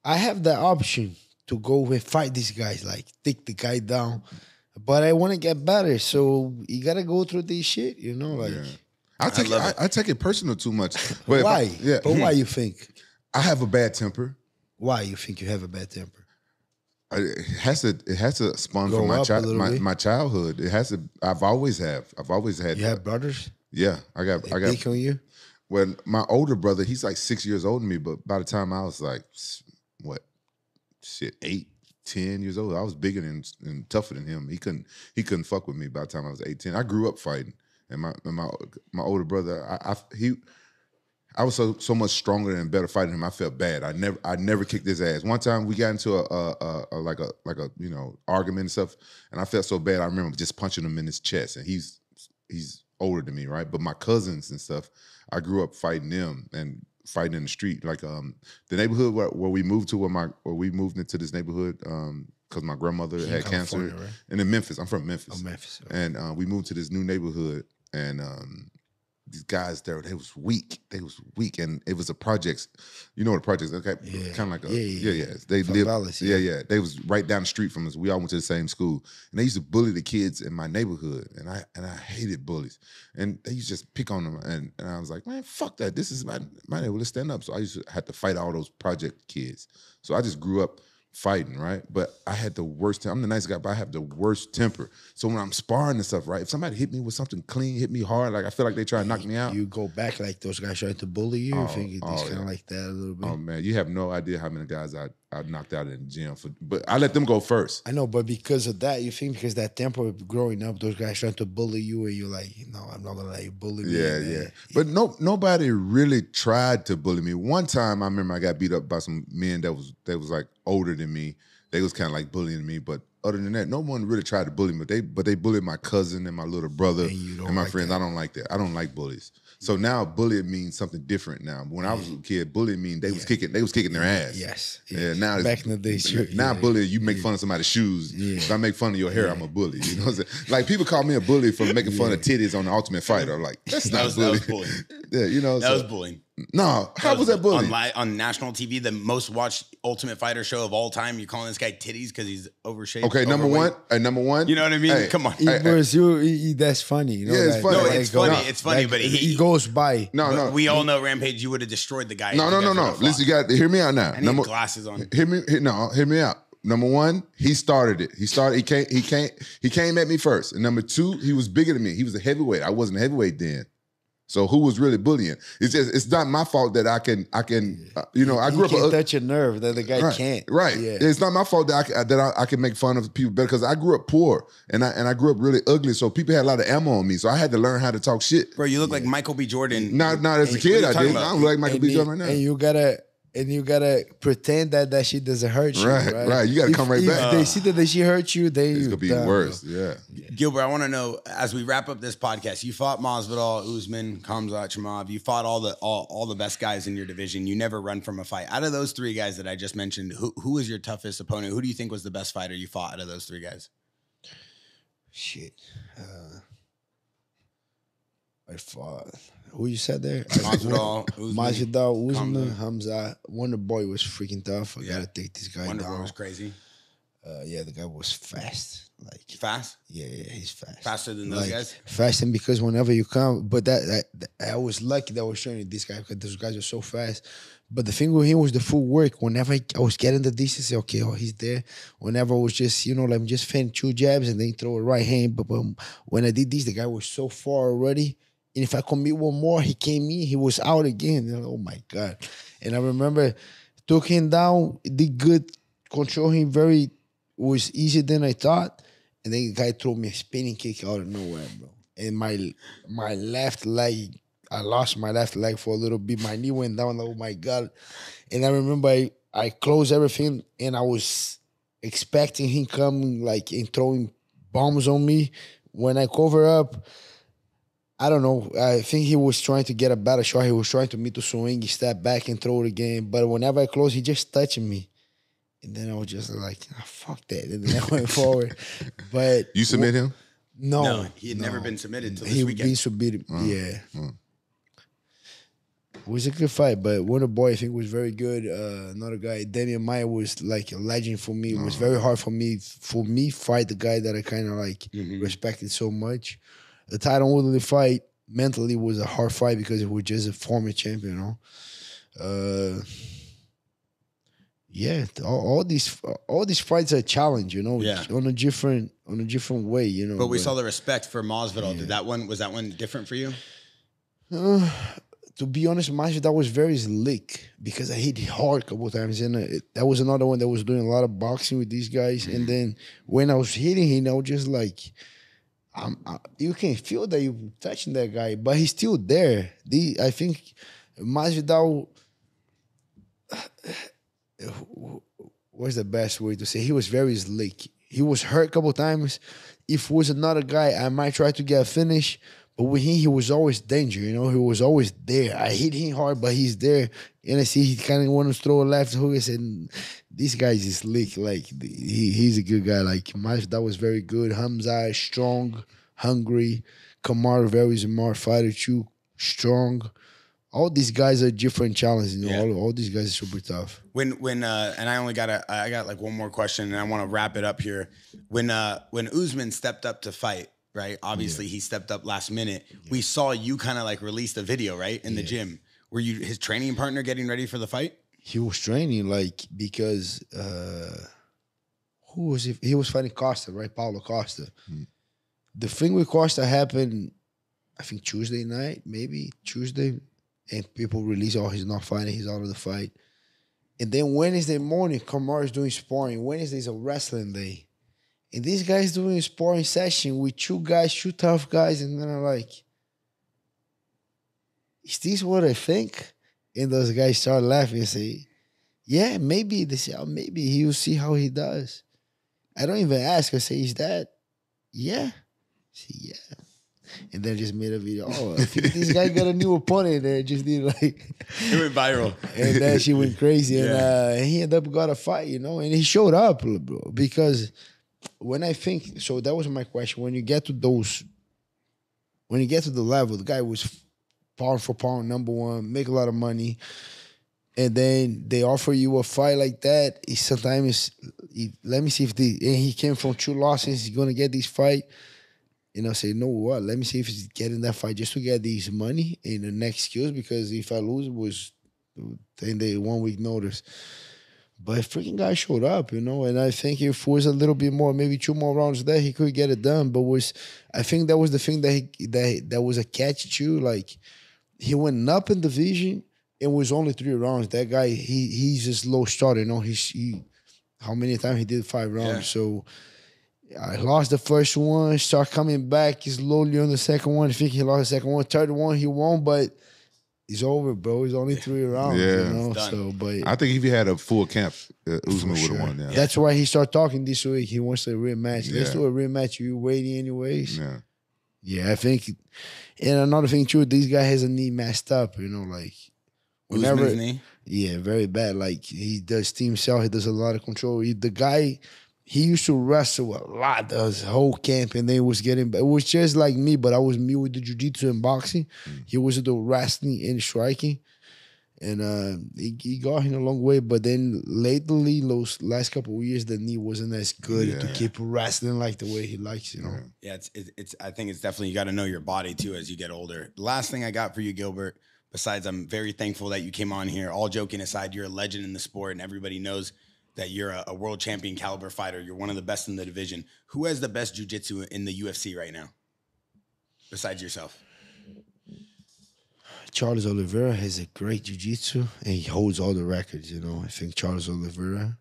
I have the option to go and fight these guys, like take the guy down, but I want to get better. So you gotta go through this shit, you know, like. Yeah. I take love I, it. I take it personal too much. But if I- Why? yeah, But why you think? I have a bad temper. Why you think you have a bad temper? It has to. It has to spawn Grow from my up child, my, my childhood. It has to. I've always have. I've always had. You have brothers? yeah, I got. They I got. pick on you? When my older brother, he's like six years older than me. But by the time I was like, what, shit, eight, ten years old, I was bigger than and tougher than him. He couldn't. He couldn't fuck with me by the time I was eighteen. I grew up fighting, and my and my my older brother, I, I he. I was so so much stronger and better fighting him. I felt bad. I never I never kicked his ass. One time we got into a, a, a, a like a like a you know argument and stuff, and I felt so bad. I remember just punching him in his chest, and he's he's older than me, right? But my cousins and stuff, I grew up fighting them and fighting in the street. Like um the neighborhood where, where we moved to, where my where we moved into this neighborhood, um because my grandmother had cancer, right? and in Memphis. I'm from Memphis Oh, Memphis. and uh, we moved to this new neighborhood and um, these guys there they was weak they was weak and it was a projects you know what a projects okay Yeah. kind of like a Yeah, yeah yeah, yeah, they lived Favelas, yeah yeah. yeah they was right down the street from us we all went to the same school and they used to bully the kids in my neighborhood and I and I hated bullies and they used to just pick on them and, and I was like man fuck that this is my my neighborhood let's stand up so I used to have to fight all those project kids so I just grew up fighting, right? But I had the worst. I'm the nice guy, but I have the worst temper. So when I'm sparring and stuff, right? If somebody hit me with something clean, hit me hard, like I feel like they try to knock me out. You go back like those guys trying to bully you. Oh, you think it's oh, kind of yeah. like that a little bit. Oh man, you have no idea how many guys I, I knocked out in the gym for. But I let them go first. I know, but because of that, you think because that temper growing up, those guys trying to bully you, and you're like, no, I'm not gonna let you bully me. Yeah, yeah. then- But no, nobody really tried to bully me. One time, I remember I got beat up by some men that was that was like older than me. They was kind of like bullying me, but other than that, no one really tried to bully me. But they but they bullied my cousin and my little brother And and, my like friends. that. I don't like that. I don't like bullies. So now bullying means something different now. When I was a kid, bullying mean they was kicking they was kicking their ass. Yes. Yeah, now back in the day, sure. Now yeah. bullying, you make fun of somebody's shoes. Yeah. If I make fun of your hair, I'm a bully. You know what I'm saying? Like people call me a bully for making fun of titties on the Ultimate Fighter. I'm like, that's That not was, that bullying. was bullying. yeah, you know. That so- was bullying. No, how was that bullying? On, li- on national TV, the most watched Ultimate Fighter show of all time. You're calling this guy titties because he's overshaped. Okay, number overweight? one. Hey, number one. You know what I mean? Hey, Come on. He Hey, hey. was you. he- he- that's funny. You know Yeah, it's that- funny. No, that it's goes- funny. It's funny, but he- he goes by. No, no. we all know Rampage. You would have destroyed the guy. No, no, no, no. Listen, you got to hear me out now. I need Number, glasses on. hear me. hear- No, hear me out. Number one, he started it. He started. He came. He came. He came at me first. And number two, he was bigger than me. He was a heavyweight. I wasn't a heavyweight then. So who was really bullying? It's just. It's not my fault that I can. I can. Uh, you know, I He grew up. can't a- touch a nerve that the guy right, can't. Right. Yeah. It's not my fault that I can- that I, I can make fun of people better because I grew up poor and I and I grew up really ugly. So people had a lot of ammo on me. So I had to learn how to talk shit. Bro, you look like Michael B. Jordan. Not not as a kid, I talking did. I don't look like Michael and, B. Jordan right now. and you gotta and you gotta pretend that that shit doesn't hurt you. Right, Right, right. You gotta If- come right if back. They see that the shit hurt you. They It's gonna be done, worse. Yeah. Gilbert, I want to know as we wrap up this podcast. You fought Masvidal, Usman, Khamzat, Chimaev. You fought all the all, all the best guys in your division. You never run from a fight. Out of those three guys that I just mentioned, who who was your toughest opponent? Who do you think was the best fighter you fought out of those three guys? Shit. Uh, I fought. Who you said there? Masvidal, Masvidal, Usman. Hamza. Wonder Boy was freaking tough. I Yeah. gotta take this guy Wonder Boy was crazy, Uh, yeah, the guy was fast. Like, fast, yeah, yeah, he's fast. faster than those like, guys. Fast and because whenever you come, but that, that, that- I was lucky that I was training this guy because those guys are so fast. But the thing with him was the full work. Whenever I, I was getting the distance, okay, oh, he's there. Whenever I was just, you know, like just fan two jabs and then throw a right hand. But um, when I did this, the guy was so far already. And if I commit one more, he came in, he was out again. And, oh my God. And I remember took him down, did good, control him very, was easier than I thought. And then the guy threw me a spinning kick out of nowhere, bro. And my my left leg, I lost my left leg for a little bit. My knee went down. Oh my god! And I remember I, I closed everything, and I was expecting him coming like and throwing bombs on me. When I cover up, I don't know. I think he was trying to get a better shot. He was trying to me to swing, step back, and throw it again. But whenever I close, he just touched me. And then I was just like, ah, fuck that. And then I went forward. But You submit him? no, No, he had never been submitted till this He weekend. been submitted. Mm, yeah. It was a good fight, but Wonder Boy I think was very good. Uh, another guy, Demian Maia was like a legend for me. It was Uh-huh. very hard for me for me fight the guy that I kind of like Mhm. respected so much. The Tyron Woodley fight mentally was a hard fight because it was just a former champion, you know. Uh, yeah, all, all these all these fights are a challenge, you know, Yeah. on a different on a different way, you know. But we saw the respect for Masvidal. Yeah. Did that one was that one different for you? Uh, to be honest, Masvidal was very slick because I hit hard a couple times, and uh, it- that was another one that was doing a lot of boxing with these guys. And then when I was hitting him, I was just like, I, you can feel that you're touching that guy, but he's still there. The I think Masvidal. What's the best way to say? He was very slick. He was hurt a couple times. If it was another guy, I might try to get a finish. But with him, he was always danger. You know, he was always there. I hit him hard, but he's there. And I see he kind of want to throw a left hook. I said, "This guy is slick. Like he, he's a good guy. Like that was very good. Hamza strong, hungry. Kamar very smart fighter too, strong. All these guys are different challenges. You know, Yeah. all, all these guys are super tough. When when uh and I only got a I got like one more question and I want to wrap it up here. When uh when Usman stepped up to fight, right? Obviously he stepped up last minute. We saw you kind of like released a video, right? In the gym. Were you his training partner getting ready for the fight? He was training like because uh who was he? He was fighting Costa, right? Paulo Costa. The thing with Costa happened, I think Tuesday night, maybe Tuesday, and people release, oh, he's not fighting, he's out of the fight. And then Wednesday morning, Kamar is doing sparring. Wednesday is a wrestling day. And these guys doing a sparring session with two guys, two tough guys, and then I'm like, is this what I think? And those guys start laughing and say, Yeah, maybe they say, oh, maybe he'll see how he does. I don't even ask. I say, "Is that?" Yeah. Say, yeah. And then I just made a video. Oh, this guy got a new opponent. And just did like, It went viral. and then she went crazy. And uh, he ended up got a fight, you know. And he showed up, bro, because when I think so, that was my question. When you get to those, when you get to the level, the guy was pound for pound number one, make a lot of money, and then they offer you a fight like that. It's sometimes, he- let me see if the and he came from two losses, he's gonna get this fight. You know, say, no, what? Let me see if he's getting that fight just to get this money in the next skills because if I lose, it was then they one week notice. But freaking guy showed up, you know, and I think if it was a little bit more, maybe two more rounds there, he could get it done. But was I think that was the thing that he that that was a catch too. Like he went up in division. It was only three rounds. That guy, he he's just low starter. You know, he's he how many times he did five rounds. Yeah. So I lost the first one, start coming back He's slowly on the second one. I think he lost the second one. Third one he won, but it's over, bro. It's only three rounds. Yeah. you know. Done. So, but I think if he had a full camp, uh, Usman would have won. Yeah. that's why he started talking this week. He wants a rematch. Let's do a rematch. You waiting anyways? yeah. Yeah, I think. And another thing too, this guy has a knee messed up. You know, like whenever. Yeah, very bad. Like he does team cell. He does a lot of control. He, the guy, he used to wrestle a lot. His whole camp, and then he was getting. It was just like me, but I was me with the jiu-jitsu and boxing. He was the wrestling and striking, and uh, he, he got him a long way. But then lately, those last couple of years, the knee wasn't as good to keep wrestling like the way he likes. You know. Yeah, it's, it's it's. I think it's definitely you got to know your body too as you get older. Last thing I got for you, Gilbert. Besides, I'm very thankful that you came on here. All joking aside, you're a legend in the sport, and everybody knows that you're a, a world champion caliber fighter. You're one of the best in the division. Who has the best jujitsu in the UFC right now? Besides yourself, Charles Oliveira has a great jiu-jitsu and he holds all the records, you know. I think Charles Oliveira.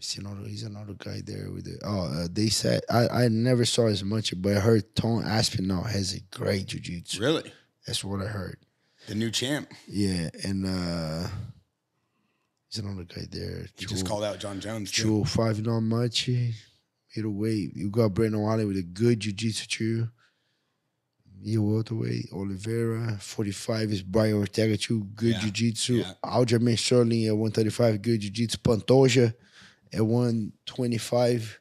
See another he's another guy there with the oh uh, they said I, I never saw as much, but I heard Tom Aspinall has a great jiu-jitsu. really, That's what I heard. the new champ. Yeah, and uh he's another guy there. He just called out Jon Jones. Two five not much. Middleweight. You got Brandon Wiley with a good jiu-jitsu too. You welterweight, Oliveira, 45 is Brian Ortega, too. Good Yeah, jiu-jitsu. yeah. Aljamain Sterling at 135, good jiu-jitsu. Pantoja at 125.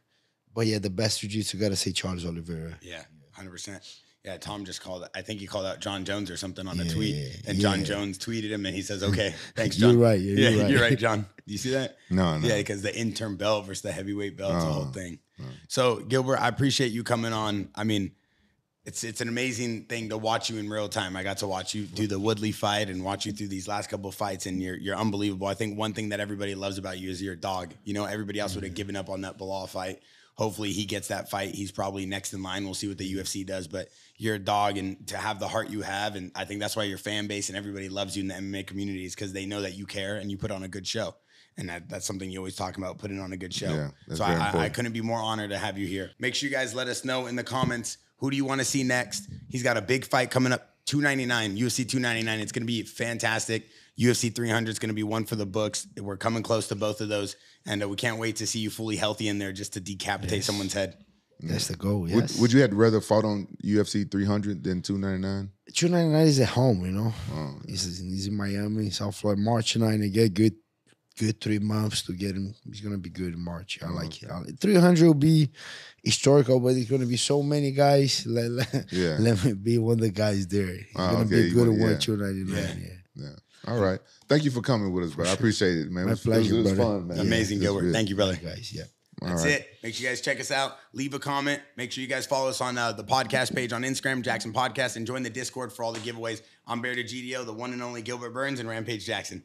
But yeah, the best jiu-jitsu, gotta say Charles Oliveira. Yeah, hundred percent. Yeah, Tom just called. I think he called out Jon Jones or something on a Yeah, tweet, and Jon yeah. Jones tweeted him, and he says, "Okay, thanks, John." You're John." right, yeah, yeah, you're right. you're right, John. You see that? No, no. Yeah, because the interim belt versus the heavyweight belt, it's a whole Oh, thing. So Gilbert, I appreciate you coming on. I mean, it's it's an amazing thing to watch you in real time. I got to watch you do the Woodley fight and watch you through these last couple of fights, and you're you're unbelievable. I think one thing that everybody loves about you is you're a dog. You know, everybody else would have given up on that Belal fight. Hopefully, he gets that fight. He's probably next in line. We'll see what the UFC does, but you're a dog, and to have the heart you have, and I think that's why your fan base and everybody loves you in the MMA community is because they know that you care and you put on a good show. And that, that's something you always talk about, putting on a good show. Yeah, so I, I, I couldn't be more honored to have you here. Make sure you guys let us know in the comments who do you want to see next. He's got a big fight coming up, 299, UFC 299. It's going to be fantastic. UFC 300 is going to be one for the books. We're coming close to both of those, and uh, we can't wait to see you fully healthy in there just to decapitate someone's head. That's the goal, Would, yes. would you have rather fought on UFC 300 than 299? 299 is at home, you know. Oh, He's, he's in Miami, South Florida. March 9, I get good, good three months to get him. He's gonna be good in March. I like it. 300 will be historical, but it's gonna be so many guys. Let, let, Yeah. let me be one of the guys there. He's Oh, gonna okay, be you good want- at yeah. one 299. Yeah. Yeah. All right. Thank you for coming with us, bro. I appreciate it, man. My It was- pleasure, it was, it was brother. fun, man. Amazing, It Gilbert. good. Thank you, brother. guys. Yeah. That's right. it. Make sure you guys check us out. Leave a comment. Make sure you guys follow us on uh, the podcast page on Instagram, Jaxxon Podcast, and join the Discord for all the giveaways. I'm Bear Degidio, the one and only Gilbert Burns, and Rampage Jackson.